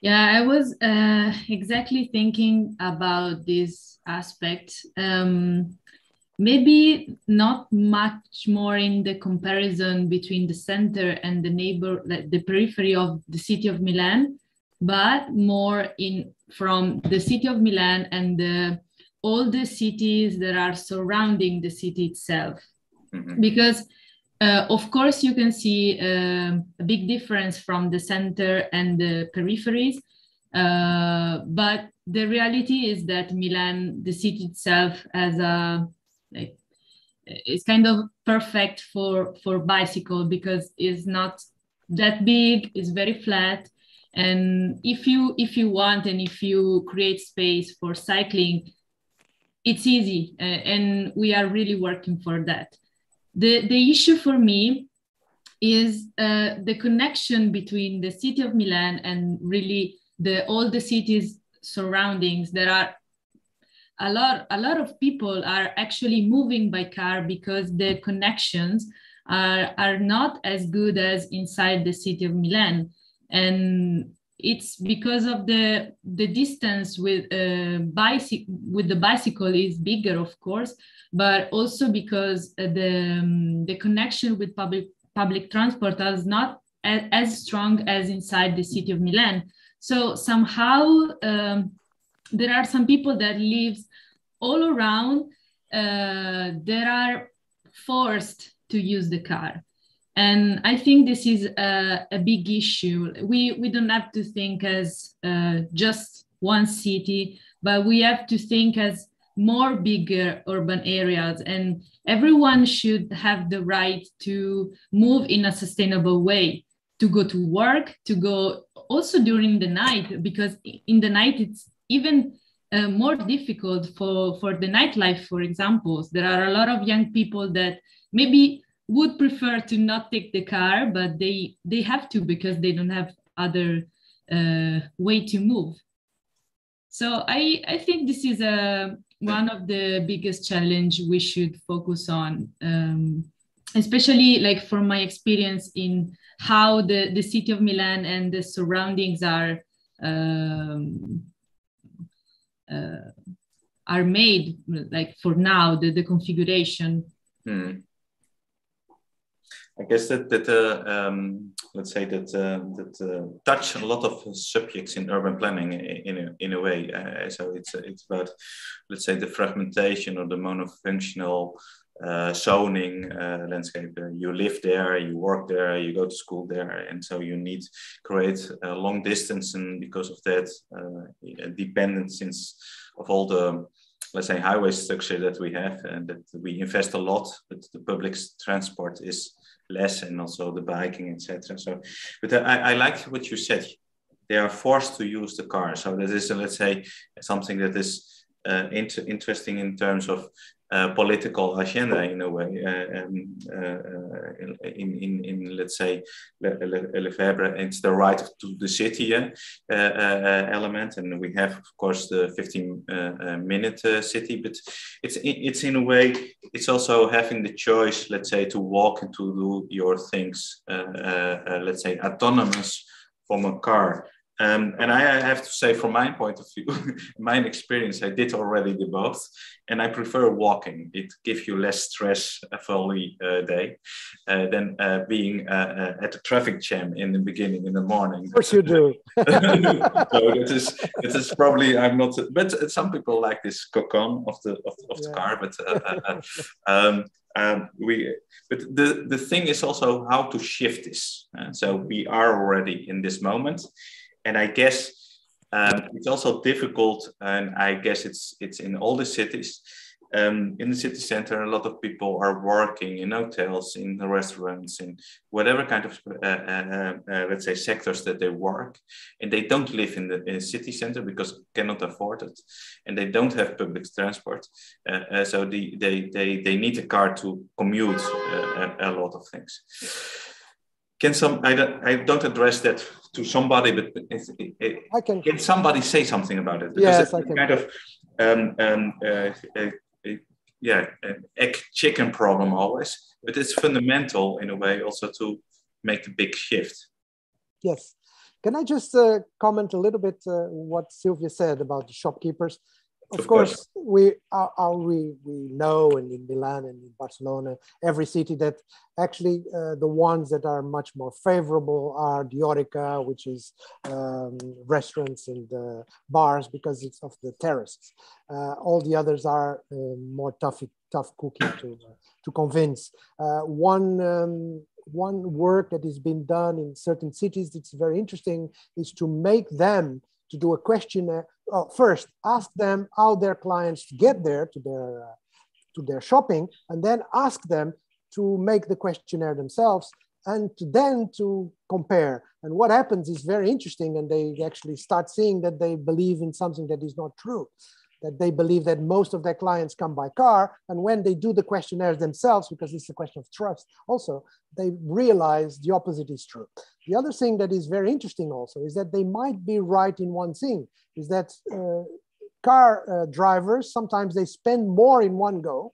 Yeah, I was uh, exactly thinking about this aspect. Um, maybe not much more in the comparison between the center and the neighbor, like the periphery of the city of Milan, but more in from the city of Milan and the, all the cities that are surrounding the city itself. Mm-hmm. Because uh, of course, you can see uh, a big difference from the center and the peripheries, uh, but the reality is that Milan, the city itself, as a like, is kind of perfect for for bicycle because it's not that big, it's very flat, and if you if you want and if you create space for cycling, it's easy, uh, and we are really working for that the, the issue for me is uh, the connection between the city of Milan and really the all the cities surroundings. There are a lot a lot of people are actually moving by car because the connections are are not as good as inside the city of Milan, and it's because of the the distance with uh, bicycle with the bicycle is bigger, of course, but also because uh, the, um, the connection with public, public transport is not as, as strong as inside the city of Milan. So somehow um, there are some people that live all around uh, that are forced to use the car. And I think this is a, a big issue. We, we don't have to think as uh, just one city, but we have to think as more bigger urban areas and everyone should have the right to move in a sustainable way to go to work to go also during the night because in the night it's even uh, more difficult for for the nightlife for example there are a lot of young people that maybe would prefer to not take the car but they they have to because they don't have other uh, way to move so i i think this is a one of the biggest challenge we should focus on um, especially like from my experience in how the, the city of milan and the surroundings are um, uh, are made like for now the, the configuration hmm. I guess that that uh, um, let's say that uh, that uh, touch a lot of subjects in urban planning in a, in a way. Uh, so it's it's about let's say the fragmentation or the monofunctional uh, zoning uh, landscape. you live there, you work there, you go to school there, and so you need create a long distance, and because of that, dependence of all the let's say highway structure that we have and that we invest a lot but the public transport is less and also the biking etc so but I, I like what you said. They are forced to use the car. So this is let's say something that is uh, inter interesting in terms of uh, political agenda in a way. Uh, um, uh, uh in, in, in, let's say, Lefebvre, it's the right to the city uh, uh, element, and we have, of course, the 15 minute city, but it's, it's in a way, it's also having the choice, let's say, to walk and to do your things, let's say, autonomous from a car. Um, and I have to say, from my point of view, [LAUGHS] my experience, I did already the both, and I prefer walking. It gives you less stress for the uh, day uh, than uh, being uh, uh, at the traffic jam in the beginning in the morning. Of course, you do. [LAUGHS] so it is, probably I'm not, but some people like this cocon of the of, of yeah. the car. But uh, um, um, we, but the the thing is also how to shift this. so we are already in this moment and I guess um, it's also difficult, and I guess it's it's in all the cities. Um, in the city center, a lot of people are working in hotels, in the restaurants, in whatever kind of, uh, uh, uh, let's say, sectors that they work, and they don't live in the, in the city center because cannot afford it, and they don't have public transport, uh, uh, so the, they, they they need a car to commute uh, a, a lot of things. Can some I don't, I don't address that to somebody but it, it, I can can somebody say something about it because yes, it's I can. kind of um, um, uh, uh, yeah an egg chicken problem always but it's fundamental in a way also to make the big shift yes can I just uh, comment a little bit uh, what Sílvia said about the shopkeepers? Of, course, course, we are, are, we we know and in Milan and in Barcelona, every city that actually uh, the ones that are much more favorable are Horeca, which is um, restaurants and uh, bars because it's of the terraces. Uh, all the others are uh, more tough tough cookie to uh, to convince. Uh, one. Um, one work that has been done in certain cities that's very interesting is to make them to do a questionnaire. Well, first, ask them how their clients get there to their uh, to their shopping, and then ask them to make the questionnaire themselves and to then to compare. And what happens is very interesting, and they actually start seeing that they believe in something that is not true that they believe that most of their clients come by car. And when they do the questionnaires themselves, because it's a question of trust also, they realize the opposite is true. The other thing that is very interesting also is that they might be right in one thing, is that uh, car uh, drivers, sometimes they spend more in one go,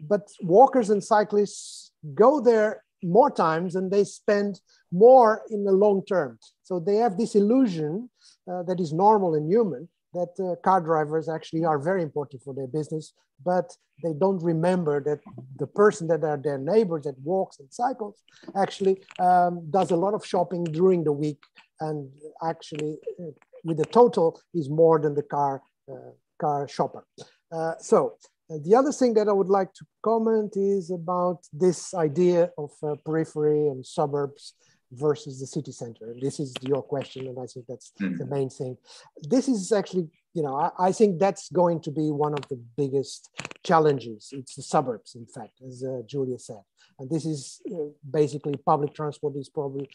but walkers and cyclists go there more times and they spend more in the long term. So they have this illusion uh, that is normal and human that uh, car drivers actually are very important for their business, but they don't remember that the person that are their neighbors that walks and cycles actually um, does a lot of shopping during the week and actually uh, with the total is more than the car uh, car shopper. Uh, so uh, the other thing that I would like to comment is about this idea of uh, periphery and suburbs versus the city center. This is your question, and I think that's mm. the main thing. This is actually, you know, I, I, think that's going to be one of the biggest challenges. It's the suburbs, in fact, as uh, Giulia said. And this is uh, basically public transport is probably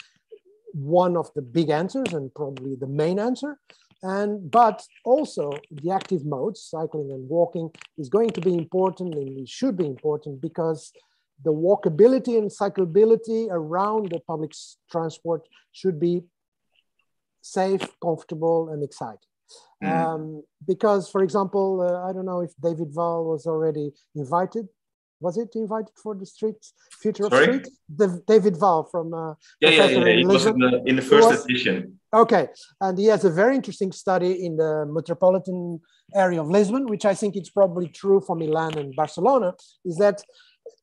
one of the big answers and probably the main answer. And, but also the active modes, cycling and walking, is going to be important and it should be important because the walkability and cyclability around the public transport should be safe, comfortable, and exciting. Mm. Um, because, for example, uh, I don't know if David Vale was already invited. Was it invited for the streets, future Sorry? of streets? The, David Vale from uh, yeah, yeah, yeah, yeah. He was in the, in the first was, edition. Okay, and he has a very interesting study in the metropolitan area of Lisbon, which I think it's probably true for Milan and Barcelona. Is that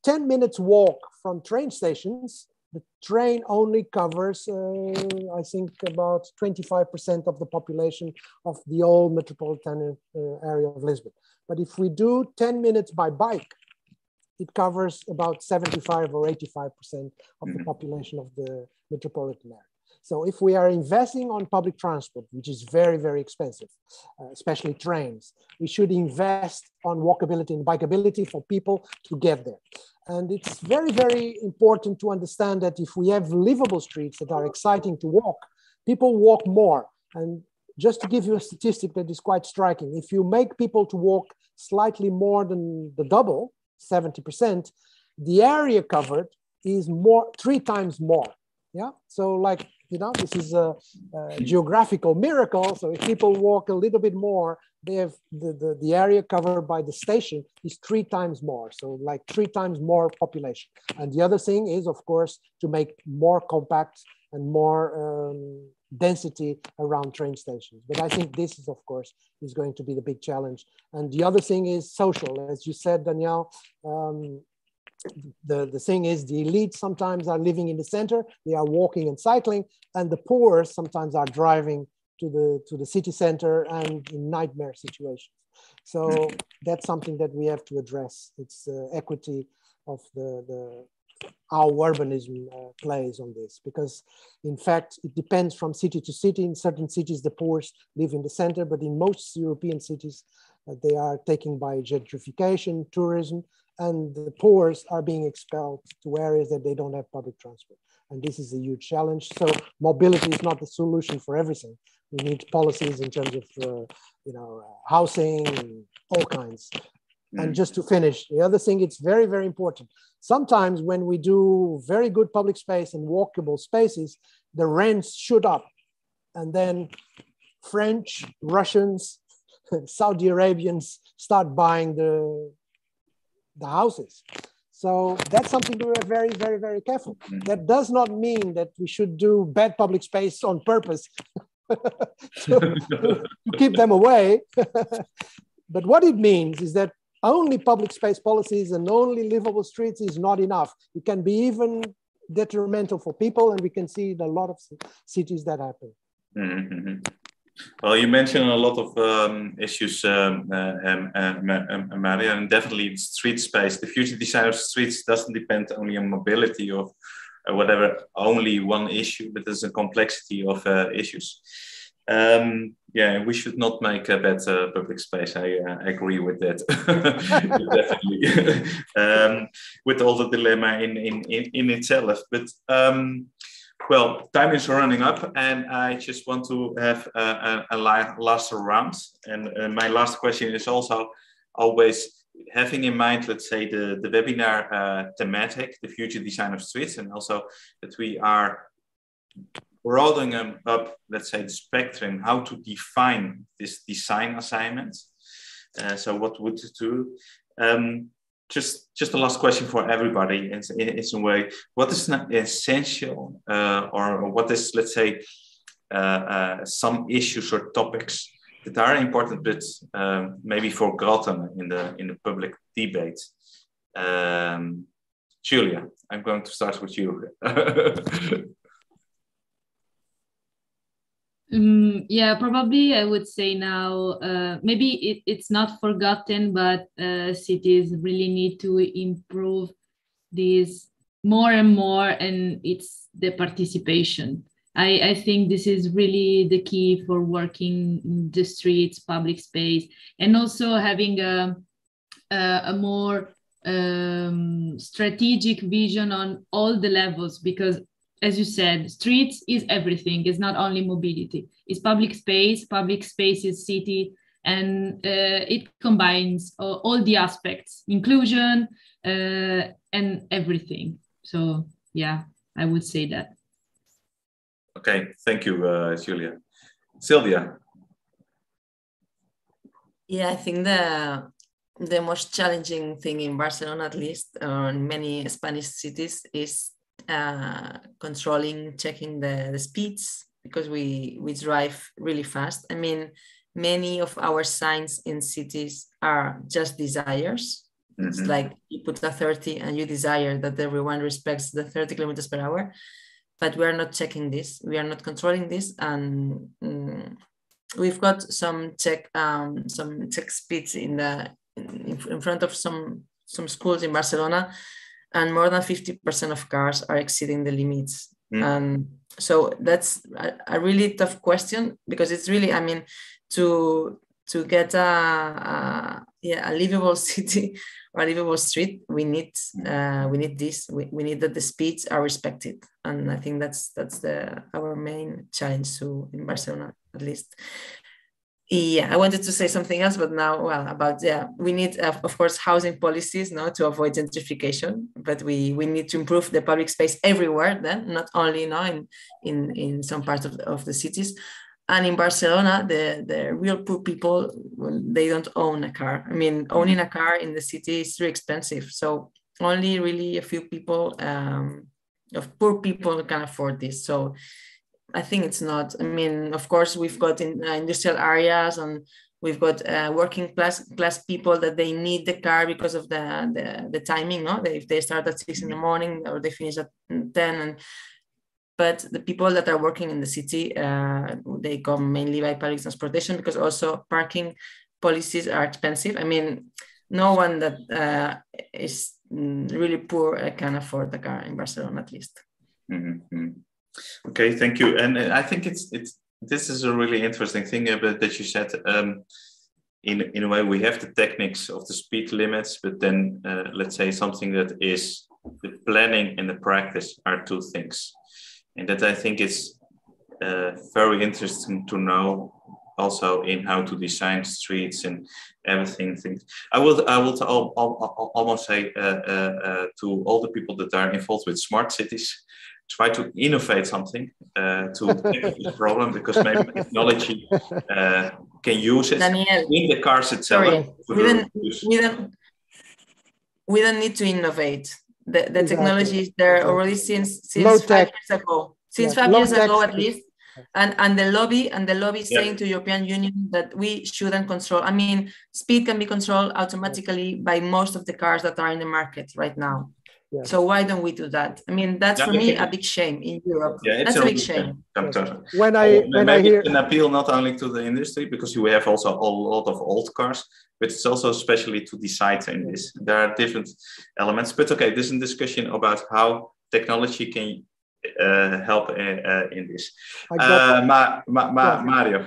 10 minutes walk from train stations, the train only covers, uh, I think, about 25% of the population of the old metropolitan uh, area of Lisbon. But if we do 10 minutes by bike, it covers about 75 or 85% of the mm-hmm. population of the metropolitan area. So if we are investing on public transport, which is very, very expensive, uh, especially trains, we should invest on walkability and bikeability for people to get there. And it's very, very important to understand that if we have livable streets that are exciting to walk, people walk more. And just to give you a statistic that is quite striking, if you make people to walk slightly more than the double, 70%, the area covered is more, three times more. Yeah. So like you know, this is a, a, geographical miracle. So if people walk a little bit more, they have the, the, the area covered by the station is three times more. So like three times more population. And the other thing is, of course, to make more compact and more um, density around train stations. But I think this is, of course, is going to be the big challenge. And the other thing is social. As you said, Daniel, um, the, the thing is the elite sometimes are living in the center, they are walking and cycling, and the poor sometimes are driving to the, to the city center and in nightmare situations. So that's something that we have to address. It's uh, equity of the, the how urbanism uh, plays on this because in fact it depends from city to city in certain cities the poorest live in the center but in most european cities they are taken by gentrification tourism and the poor are being expelled to areas that they don't have public transport. And this is a huge challenge. So mobility is not the solution for everything. We need policies in terms of, uh, you know, uh, housing, and all kinds. And mm. just to finish, the other thing, it's very, very important. Sometimes when we do very good public space and walkable spaces, the rents shoot up. And then French, Russians, [LAUGHS] Saudi Arabians start buying the, the houses. So that's something we be very, very, very careful. That does not mean that we should do bad public space on purpose [LAUGHS] to, to, keep them away. [LAUGHS] but what it means is that only public space policies and only livable streets is not enough. It can be even detrimental for people, and we can see in a lot of cities that happen. Mm-hmm. Well, you mentioned a lot of um, issues, um, uh, um, uh, Maria, and definitely street space. The future design of streets doesn't depend only on mobility or uh, whatever, only one issue, but there's a complexity of uh, issues. Um, yeah, we should not make a better public space. I, uh, agree with that. [LAUGHS] Definitely, [LAUGHS] um, with all the dilemma in in in, in itself. But um, well, time is running up, and I just want to have a, a, a last round. And uh, my last question is also always having in mind, let's say, the, the webinar uh, thematic, the future design of streets, and also that we are broadening up, let's say, the spectrum, how to define this design assignment. Uh, so what would you do? Um, just just the last question for everybody. In, in, in some way what is essential uh, or what is let's say uh, uh, some issues or topics that are important but um, maybe forgotten in the in the public debate? Um, Giulia i'm going to start with you [LAUGHS] Um, yeah, probably I would say now uh, maybe it, it's not forgotten, but uh, cities really need to improve this more and more, and it's the participation. I, I think this is really the key for working in the streets, public space, and also having a, a, a more um, strategic vision on all the levels because as you said, streets is everything. It's not only mobility. It's public space. Public space is city, and uh, it combines uh, all the aspects, inclusion, uh, and everything. So yeah, I would say that. Okay, thank you, uh, Giulia. Sílvia. Yeah, I think the the most challenging thing in Barcelona, at least, or in many Spanish cities, is uh, controlling, checking the, the speeds because we we drive really fast. I mean, many of our signs in cities are just desires. Mm-hmm. It's like you put a 30 and you desire that everyone respects the 30 kilometers per hour, but we are not checking this. We are not controlling this, and um, we've got some check um, some check speeds in the in, in front of some some schools in Barcelona and more than 50% of cars are exceeding the limits. Mm. And so that's a, a, really tough question because it's really, I mean, to to get a, a yeah a livable [LAUGHS] city or a livable street, we need uh, we need this. We, we need that the speeds are respected, and I think that's that's the our main challenge to in Barcelona at least yeah i wanted to say something else but now well about yeah we need uh, of course housing policies no to avoid gentrification but we we need to improve the public space everywhere then not only know in in in some parts of the, of the cities. And in barcelona the the real poor people they don't own a car. I mean owning a car in the city is too expensive. So only really a few people um, of poor people can afford this. So I think it's not. I mean, of course, we've got in uh, industrial areas and we've got uh, working class class people that they need the car because of the the, the timing. No, they, if they start at six in the morning or they finish at ten, and but the people that are working in the city, uh, they come mainly by public transportation because also parking policies are expensive. I mean, no one that uh, is mm, really poor uh, can afford a car in Barcelona, at least. Mm-hmm. Okay, thank you. And I think it's it's this is a really interesting thing about that you said. Um, in in a way, we have the techniques of the speed limits, but then uh, let's say something that is the planning and the practice are two things, and that I think is uh, very interesting to know also in how to design streets and everything things i will i will almost say uh, uh, uh, to all the people that are involved with smart cities try to innovate something uh, to tackle this problem because maybe technology uh, can use it Daniel, in the cars itself. Sorry, we don't, we, don't, we don't need to innovate. The, the exactly. technology is there exactly. already since since Low five tech. years ago. Since yeah. five Low years ago, at least. And, and the lobby and the lobby yeah. saying to European Union that we shouldn't control. I mean, speed can be controlled automatically by most of the cars that are in the market right now. Yeah. So why don't we do that? I mean, that's yeah, for me a big shame in Europe. Yeah, that's a, big shame. shame. When I oh, when I hear an appeal not only to the industry because you have also a lot of old cars, but it's also especially to decide in this. There are different elements. But okay, this is a discussion about how technology can uh, help in, uh, in this. Uh, ma, ma, ma, Mário.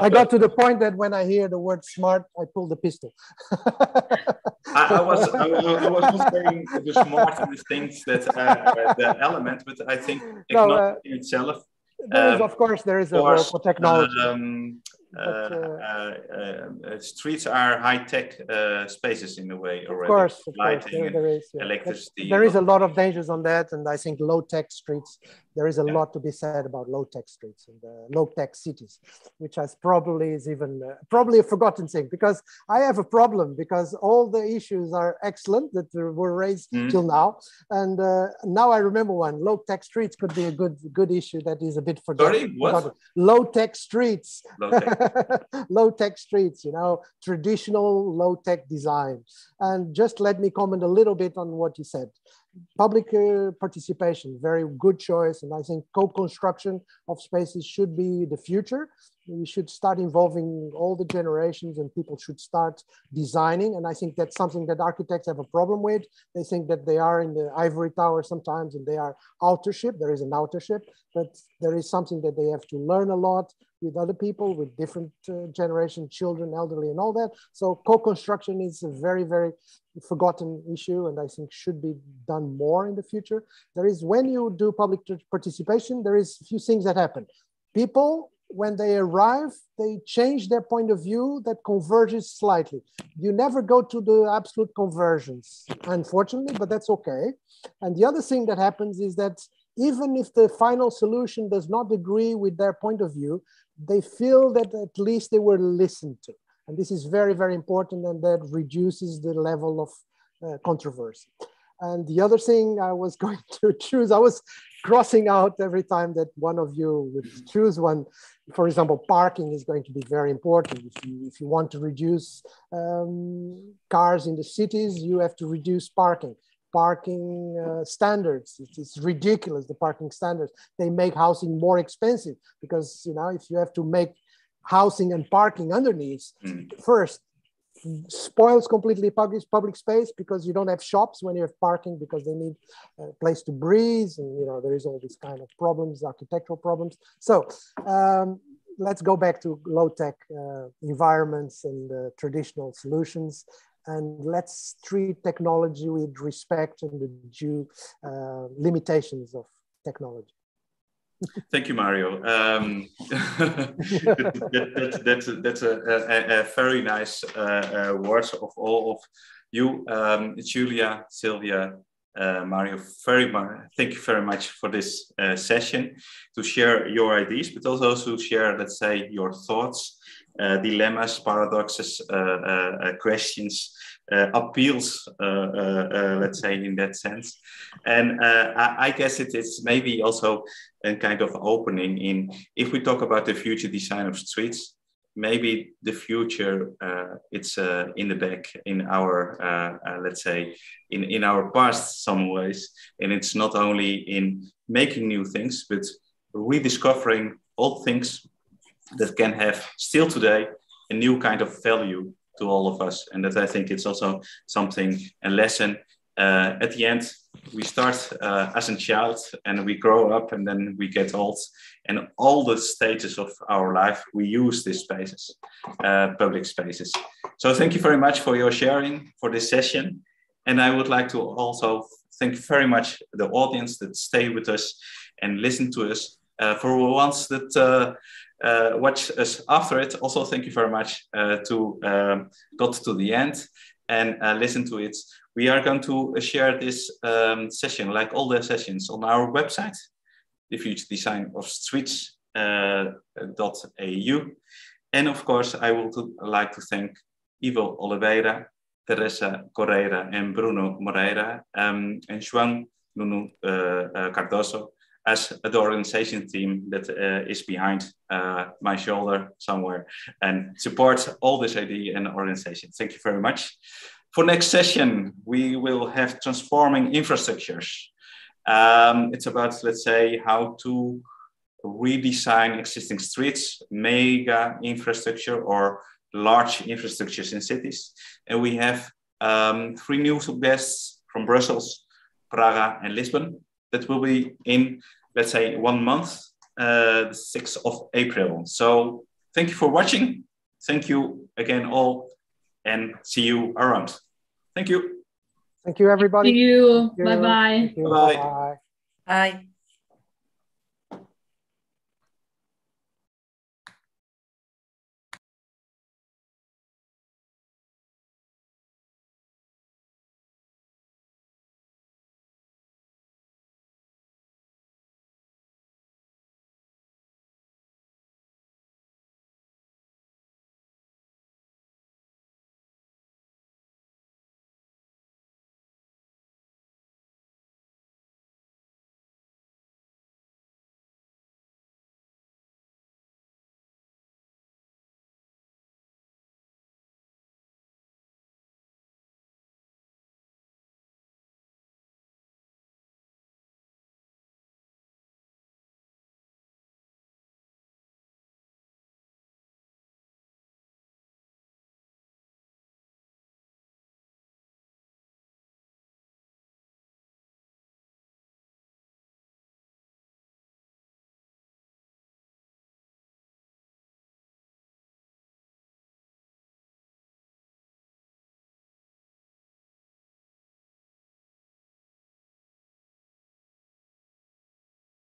[LAUGHS] I got to the point that when I hear the word smart, I pull the pistol. [LAUGHS] I, I, was I, I was saying the smart and the things that uh, the element, but I think technology no, uh, itself. There is, of course, there is a role for technology. Um, uh, uh, uh, streets are high tech spaces in a way already. Of course, of course. There, there is yeah. electricity. There is a lot of dangers on that, and I think low tech streets. There is a yeah. lot to be said about low tech streets and uh, low tech cities, which has probably is even uh, probably a forgotten thing because I have a problem because all the issues are excellent that were raised mm. till now, and uh, now I remember one. Low tech streets could be a good good issue that is a bit forgotten. Sorry, what? Low tech streets. Low -tech. low [LAUGHS] tech streets, you know, traditional low tech design. And just let me comment a little bit on what you said. Public uh, participation, very good choice And I think co-construction of spaces should be the future. We should start involving all the generations and people should start designing. And I think that's something that architects have a problem with. They think that they are in the ivory tower sometimes and they are authorship. There is an authorship, but there is something that they have to learn a lot with other people, with different uh, generation, children, elderly, and all that. So co-construction is a very, very forgotten issue, and I think should be done more in the future. There is when you do public participation, there is a few things that happen. People, when they arrive, they change their point of view that converges slightly. You never go to the absolute conversions, unfortunately, but that's okay. And the other thing that happens is that even if the final solution does not agree with their point of view, they feel that at least they were listened to. And this is very, very important and that reduces the level of uh, controversy. And the other thing I was [LAUGHS] going to choose, I was crossing out every time that one of you would choose one. For example, parking is going to be very important. If you, if you want to reduce um, cars in the cities, you have to reduce parking parking uh, standards. It's, it's, ridiculous, the parking standards. They make housing more expensive because, you know, if you have to make housing and parking underneath, mm. first, spoils completely public, public space because you don't have shops when you have parking because they need a place to breathe and you know there is all these kind of problems architectural problems so um, let's go back to low-tech uh, environments and uh, traditional solutions and let's treat technology with respect and the due uh, limitations of technology. [LAUGHS] Thank you, Mário. Um, [LAUGHS] that, that, that's that's a, a, a, very nice uh, uh, words of all of you, um, Giulia, Sílvia, uh, Mário. Very much. Thank you very much for this uh, session to share your ideas, but also to share, let's say, your thoughts, uh, dilemmas, paradoxes, uh, questions uh, appeals, uh, uh, let's say, in that sense. And I, I, guess it is maybe also a kind of opening in if we talk about the future design of streets. Maybe the future it's uh, in the back in our uh, uh, let's say in in our past some ways, and it's not only in making new things but rediscovering old things that can have still today a new kind of value to all of us. And that I think it's also something, a lesson. Uh, at the end, we start uh, as a child and we grow up and then we get old. And all the stages of our life, we use these spaces, uh, public spaces. So thank you very much for your sharing for this session. And I would like to also thank very much the audience that stay with us and listen to us. Uh, for once that uh, uh, watch us after it. Also, thank you very much to um, got to the end and listen to it. We are going to share this um, session, like all the sessions, on our website, the future design of streets.au. and of course, I would like to thank Ivo Oliveira, Teresa Correira, and Bruno Moreira, um, and Juan Nuno uh, uh, Cardoso as the organization team that uh, is behind uh, my shoulder somewhere and supports all this idea and organization. Thank you very much. For next session, we will have transforming infrastructures. Um, it's about, let's say, how to redesign existing streets, mega infrastructure or large infrastructures in cities. And we have um, three new guests from Brussels, Praga, and Lisbon that will be in, let's say, one month, uh, the 6th of April. So thank you for watching. Thank you again, all, and see you around. Thank you. Thank you, everybody. Thank you. Bye-bye. Bye-bye. Bye.